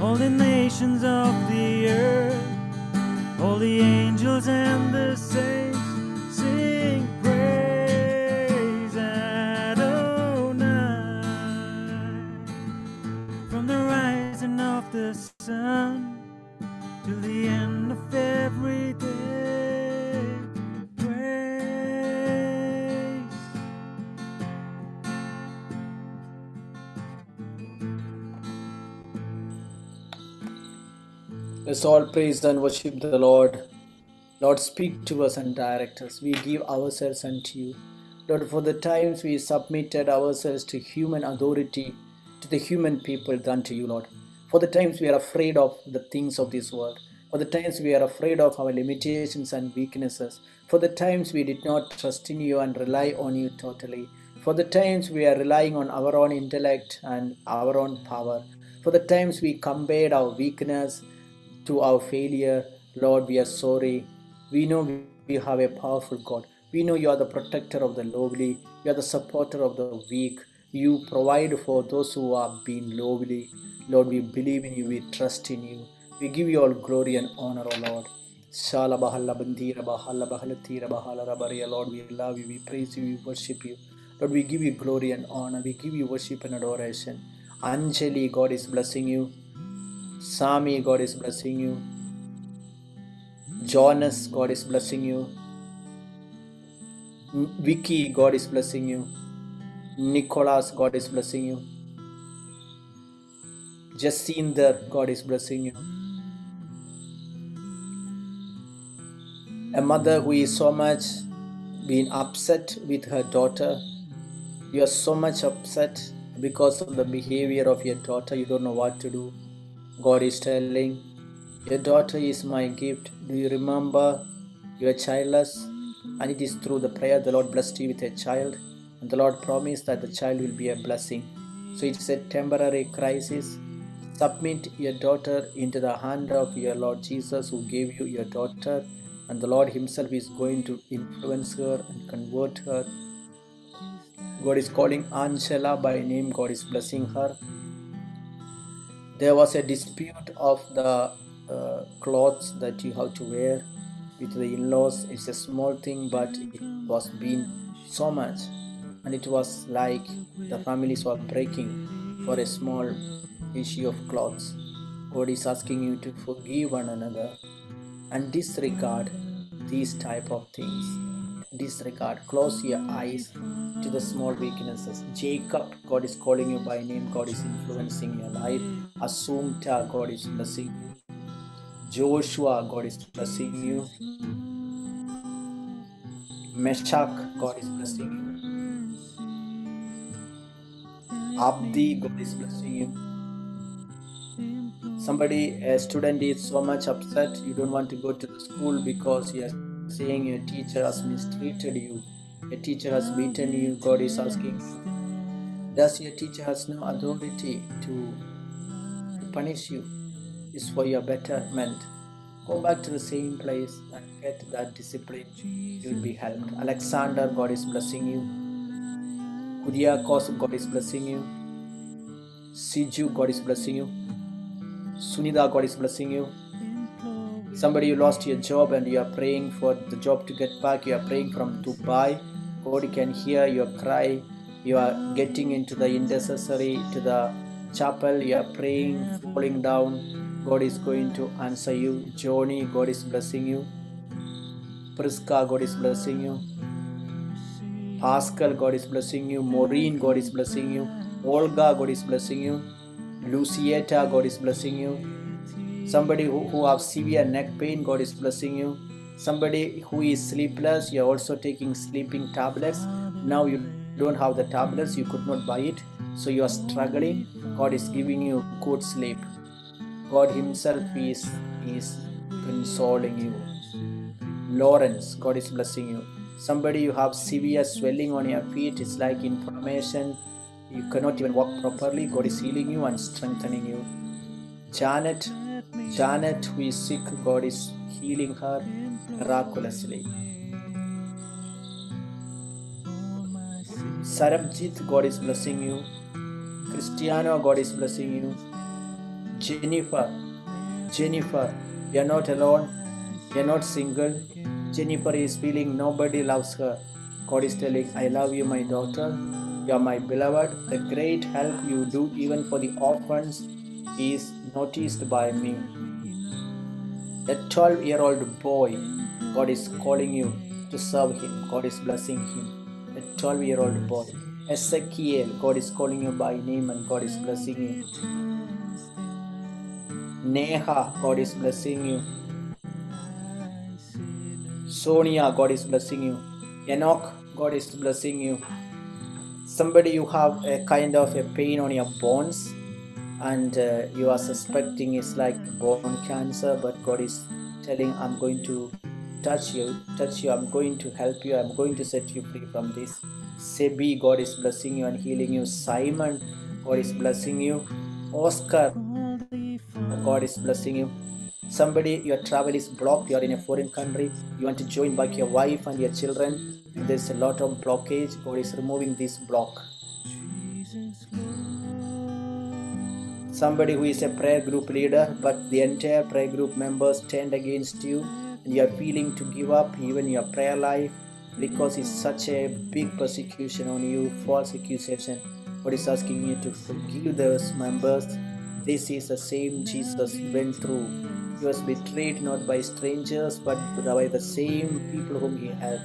All the nations of the earth, all the angels and the saints Let's all praise and worship the Lord. Lord, speak to us and direct us. We give ourselves unto you. Lord, for the times we submitted ourselves to human authority, to the human people done to you, Lord. For the times we are afraid of the things of this world. For the times we are afraid of our limitations and weaknesses. For the times we did not trust in you and rely on you totally. For the times we are relying on our own intellect and our own power. For the times we compared our weakness to our failure, Lord, we are sorry. We know we have a powerful God. We know you are the protector of the lowly. You are the supporter of the weak. You provide for those who are being lowly. Lord, we believe in you. We trust in you. We give you all glory and honor, O Lord. Lord, we love you. We praise you. We worship you. Lord, we give you glory and honor. We give you worship and adoration. Anjali, God is blessing you. Sami, God is blessing you. Jonas, God is blessing you. Vicky, God is blessing you. Nicholas, God is blessing you. Jasinder, God is blessing you. A mother who is so much being upset with her daughter. You are so much upset because of the behavior of your daughter. You don't know what to do. God is telling, Your daughter is my gift. Do you remember you are childless? And it is through the prayer the Lord blessed you with a child. And the Lord promised that the child will be a blessing. So it's a temporary crisis. Submit your daughter into the hand of your Lord Jesus, who gave you your daughter. And the Lord Himself is going to influence her and convert her. God is calling Angela by name, God is blessing her there was a dispute of the uh, clothes that you have to wear with the in-laws. It's a small thing but it was being so much. And it was like the families were breaking for a small issue of clothes. God is asking you to forgive one another and disregard these type of things disregard. Close your eyes to the small weaknesses. Jacob god is calling you by name. God is influencing your life. Assumpta god is blessing you. Joshua god is blessing you. Meshach god is blessing you. Abdi god is blessing you. Somebody a student is so much upset you don't want to go to the school because you are saying your teacher has mistreated you. Your teacher has beaten you. God is asking. Does your teacher has no authority to, to punish you. It's for your betterment. Go back to the same place and get that discipline. You will be helped. Alexander god is blessing you. Kudiakos, god is blessing you. Siju god is blessing you. Sunida god is blessing you somebody you lost your job and you are praying for the job to get back you are praying from dubai god can hear your cry. You are getting into the intercessory to the chapel you are praying falling down. God is going to answer you. Johnny god is blessing you. Priska god is blessing you. Pascal god is blessing you. Maureen god is blessing you. Olga god is blessing you. Lucieta god is blessing you somebody who, who have severe neck pain god is blessing you somebody who is sleepless you are also taking sleeping tablets now you don't have the tablets you could not buy it so you are struggling god is giving you good sleep god himself is is consoling you Lawrence, God is blessing you. Somebody you have severe swelling on your feet, it's like inflammation. You cannot even walk properly. God is healing you and strengthening you. Janet, Janet, who is sick, God is healing her miraculously. Sarabjit, God is blessing you. Cristiano, God is blessing you. Jennifer, Jennifer, you're not alone. You're not single. Jennifer is feeling nobody loves her. God is telling, I love you, my daughter. You are my beloved. The great help you do, even for the orphans, is noticed by me. A 12 year old boy, God is calling you to serve him. God is blessing him. A 12 year old boy. Ezekiel, God is calling you by name and God is blessing you. Neha, God is blessing you. Sonia, God is blessing you. Enoch, God is blessing you. Somebody you have a kind of a pain on your bones and uh, you are suspecting it's like bone cancer, but God is telling, I'm going to touch you, touch you, I'm going to help you, I'm going to set you free from this. Sebi, God is blessing you and healing you. Simon, God is blessing you. Oscar, God is blessing you. Somebody, your travel is blocked, you are in a foreign country, you want to join back your wife and your children. There's a lot of blockage. God is removing this block. Somebody who is a prayer group leader, but the entire prayer group members turned against you, and you are feeling to give up even your prayer life because it's such a big persecution on you, false accusation. God is asking you to forgive those members. This is the same Jesus went through. He was betrayed not by strangers but by the same people whom he helped.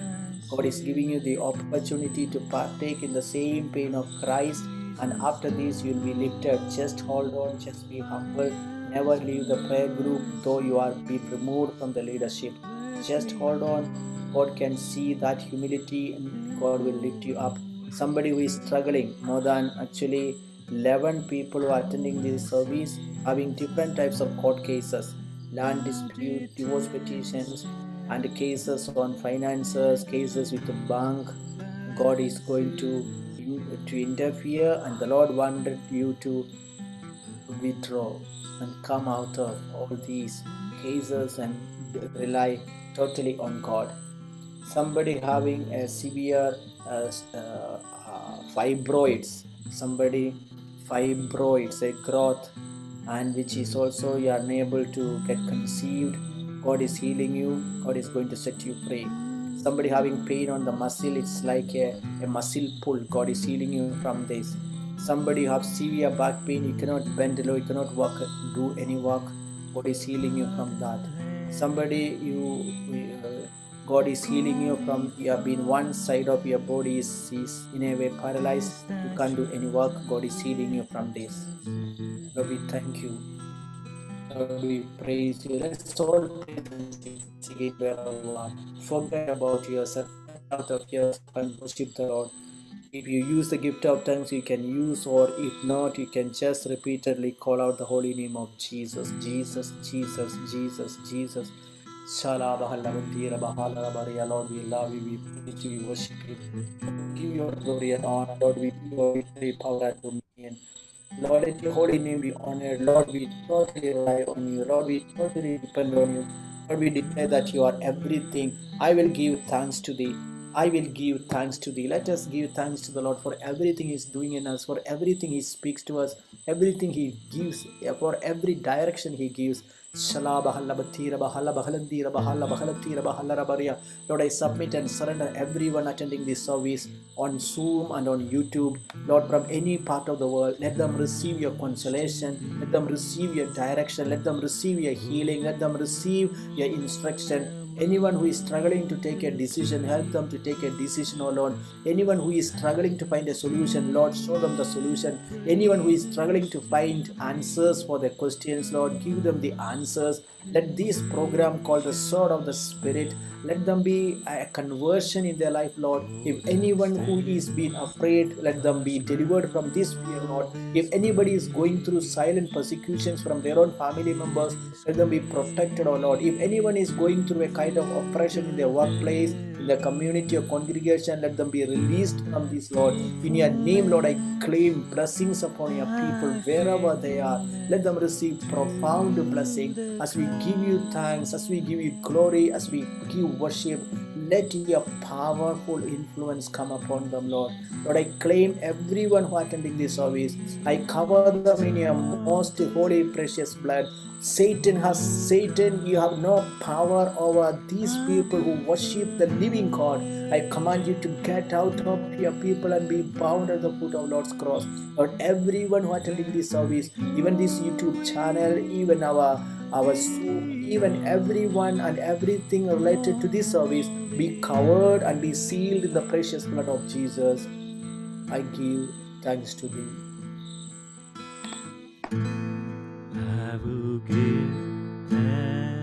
God is giving you the opportunity to partake in the same pain of Christ, and after this, you'll be lifted. Just hold on, just be humble. Never leave the prayer group, though you are being removed from the leadership. Just hold on. God can see that humility, and God will lift you up. Somebody who is struggling, more than actually 11 people who are attending this service, having different types of court cases land dispute, divorce petitions, and cases on finances, cases with the bank. God is going to to interfere, and the Lord wanted you to withdraw and come out of all these cases and rely totally on God. Somebody having a severe uh, uh, uh, fibroids, somebody fibroids, a growth and which is also you are unable to get conceived god is healing you god is going to set you free somebody having pain on the muscle it's like a, a muscle pull. God is healing you from this. Somebody have severe back pain you cannot bend low you cannot walk do any work god is healing you from that. Somebody you uh, god is healing you from you have been one side of your body is, is in a way paralyzed you can't do any work god is healing you from this. Lord, we thank you. We praise you. Let's all wherever you. Forget about yourself, out of yourself, and worship the Lord. If you use the gift of tongues, you can use, or if not, you can just repeatedly call out the holy name of Jesus, Jesus, Jesus, Jesus, Jesus. Lord, we love you, we praise you, we worship you. Give your glory and honor, Lord. We give your victory, power, and dominion. Lord, let your holy name be honored. Lord, we totally rely on you. Lord, we totally depend on you. Lord, we declare that you are everything. I will give thanks to thee. I will give thanks to thee. Let us give thanks to the Lord for everything He's doing in us, for everything He speaks to us, everything He gives, for every direction He gives. Lord, I submit and surrender everyone attending this service on Zoom and on YouTube. Lord, from any part of the world, let them receive your consolation, let them receive your direction, let them receive your healing, let them receive your instruction. Anyone who is struggling to take a decision, help them to take a decision, oh Lord. Anyone who is struggling to find a solution, Lord, show them the solution. Anyone who is struggling to find answers for their questions, Lord, give them the answers. Let this program called the Sword of the Spirit, let them be a conversion in their life, Lord. Mm, if anyone who is being afraid, let them be delivered from this fear, Lord. If anybody is going through silent persecutions from their own family members, let them be protected, oh Lord. If anyone is going through a kind of oppression in their workplace, in the community or congregation. Let them be released from this, Lord. In your name, Lord, I claim blessings upon your people wherever they are. Let them receive profound blessing as we give you thanks, as we give you glory, as we give worship. Let your powerful influence come upon them, Lord. Lord, I claim everyone who attending this service. I cover them in your most holy, precious blood. Satan has Satan, you have no power over these people who worship the living God. I command you to get out of your people and be bound at the foot of Lord's cross. Lord, everyone who attending this service, even this YouTube channel, even our our Zoom, even everyone and everything related to this service, be covered and be sealed in the precious blood of Jesus. I give thanks to thee. I will give thanks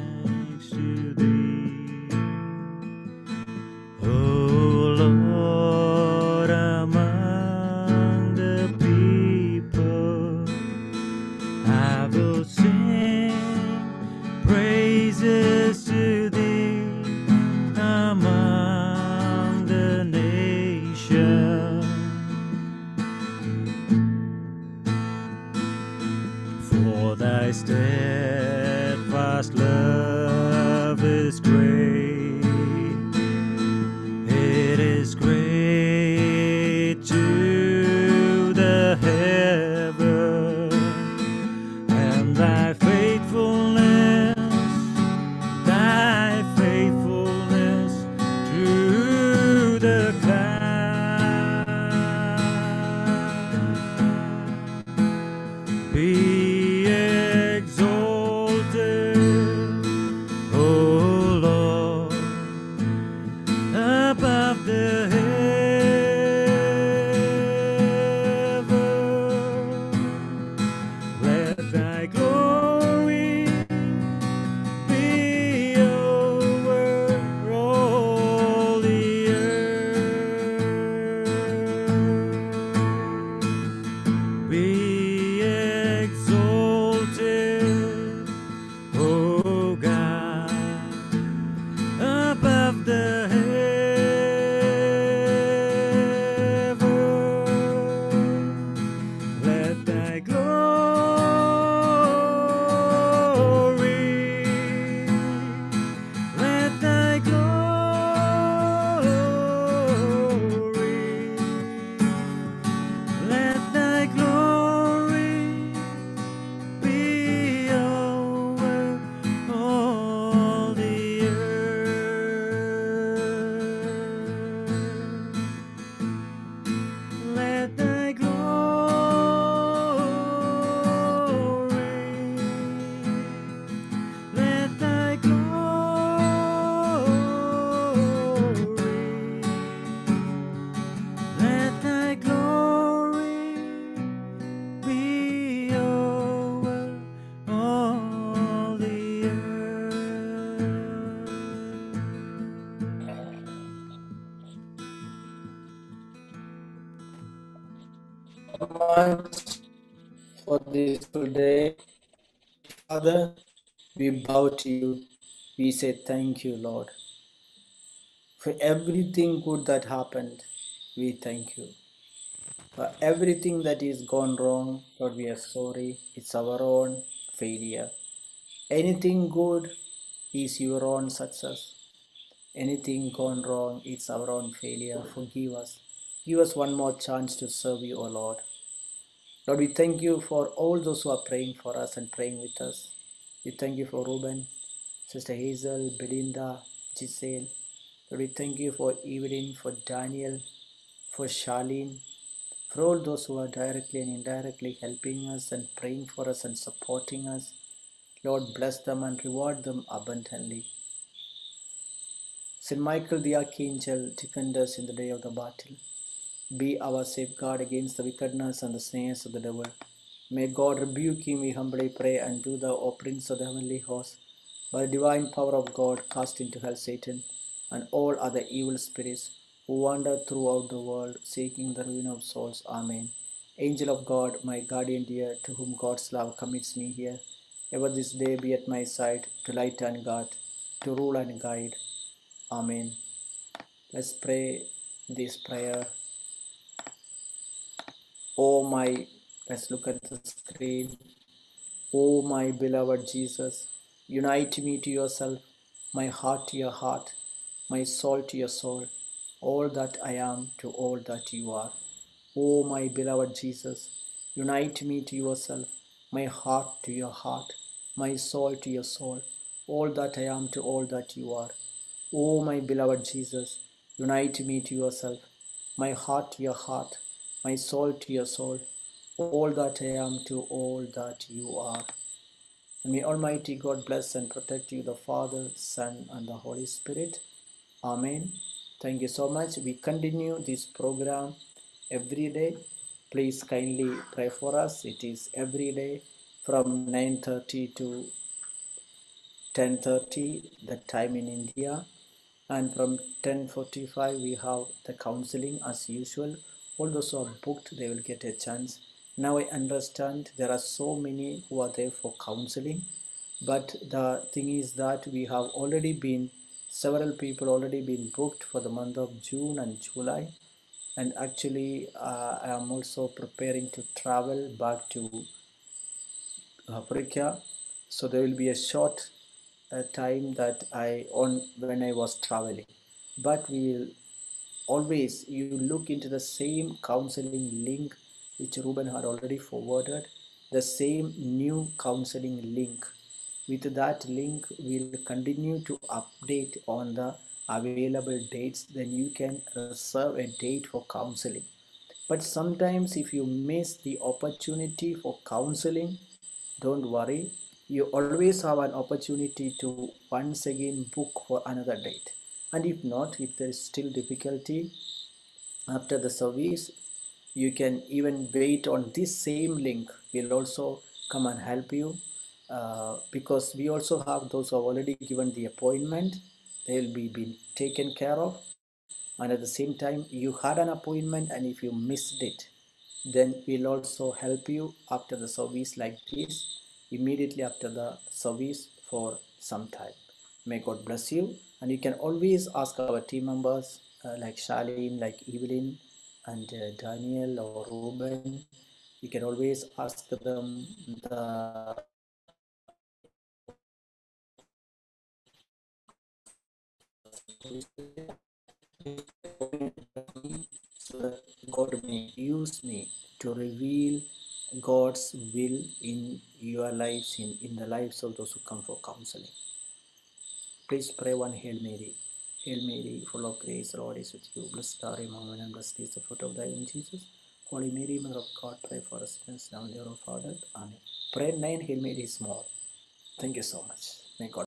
Father, we bow to you. We say thank you, Lord. For everything good that happened, we thank you. For everything that is gone wrong, Lord, we are sorry. It's our own failure. Anything good is your own success. Anything gone wrong, it's our own failure. Forgive us. Give us one more chance to serve you, O Lord. Lord, we thank you for all those who are praying for us and praying with us. We thank you for Ruben, Sister Hazel, Belinda, Giselle. Lord, we thank you for Evelyn, for Daniel, for Charlene, for all those who are directly and indirectly helping us and praying for us and supporting us. Lord, bless them and reward them abundantly. Saint Michael the Archangel, defend us in the day of the battle. Be our safeguard against the wickedness and the snares of the devil. May God rebuke him, we humbly pray, and do thou, O Prince of the heavenly host, by the divine power of God, cast into hell Satan and all other evil spirits who wander throughout the world, seeking the ruin of souls. Amen. Angel of God, my guardian dear, to whom God's love commits me here, ever this day be at my side to light and guard. to rule and guide. Amen. Let's pray this prayer. Oh my, let's look at the screen. Oh my beloved Jesus, unite me to yourself, my heart to your heart, my soul to your soul, all that I am to all that you are. Oh my beloved Jesus, unite me to yourself, my heart to your heart, my soul to your soul, all that I am to all that you are. oh my beloved Jesus, unite me to yourself, my heart to your heart, my soul to your soul, all that I am to all that you are. And may Almighty God bless and protect you, the Father, Son, and the Holy Spirit. Amen. Thank you so much. We continue this program every day. Please kindly pray for us. It is every day from 9:30 to 10:30 the time in India and from 10:45 we have the counseling as usual all those who are booked they will get a chance. Now I understand there are so many who are there for counseling but the thing is that we have already been several people already been booked for the month of June and July. And actually uh, I am also preparing to travel back to Africa. So there will be a short uh, time that I on when I was traveling, but we will always you look into the same counseling link which Ruben had already forwarded, the same new counseling link. With that link, we'll continue to update on the available dates. Then you can reserve a date for counseling. But sometimes, if you miss the opportunity for counseling, don't worry. You always have an opportunity to once again book for another date. And if not, if there is still difficulty after the service, you can even wait on this same link. We'll also come and help you uh, because we also have those who have already given the appointment. They'll be being taken care of and at the same time you had an appointment and if you missed it then we'll also help you after the service like this immediately after the service for some time may god bless you and you can always ask our team members uh, like charlene like evelyn and uh, daniel or ruben you can always ask them the God may use me to reveal God's will in your lives, in, in the lives of those who come for counseling. Please pray one Hail Mary. Hail Mary, full of grace, Lord is with you. Blessed are you among and blessed is the fruit of thy womb, Jesus. Holy Mary, Mother of God, pray for us sinners now and the hour of our death. Amen. Pray nine Hail Marys more. Thank you so much. May God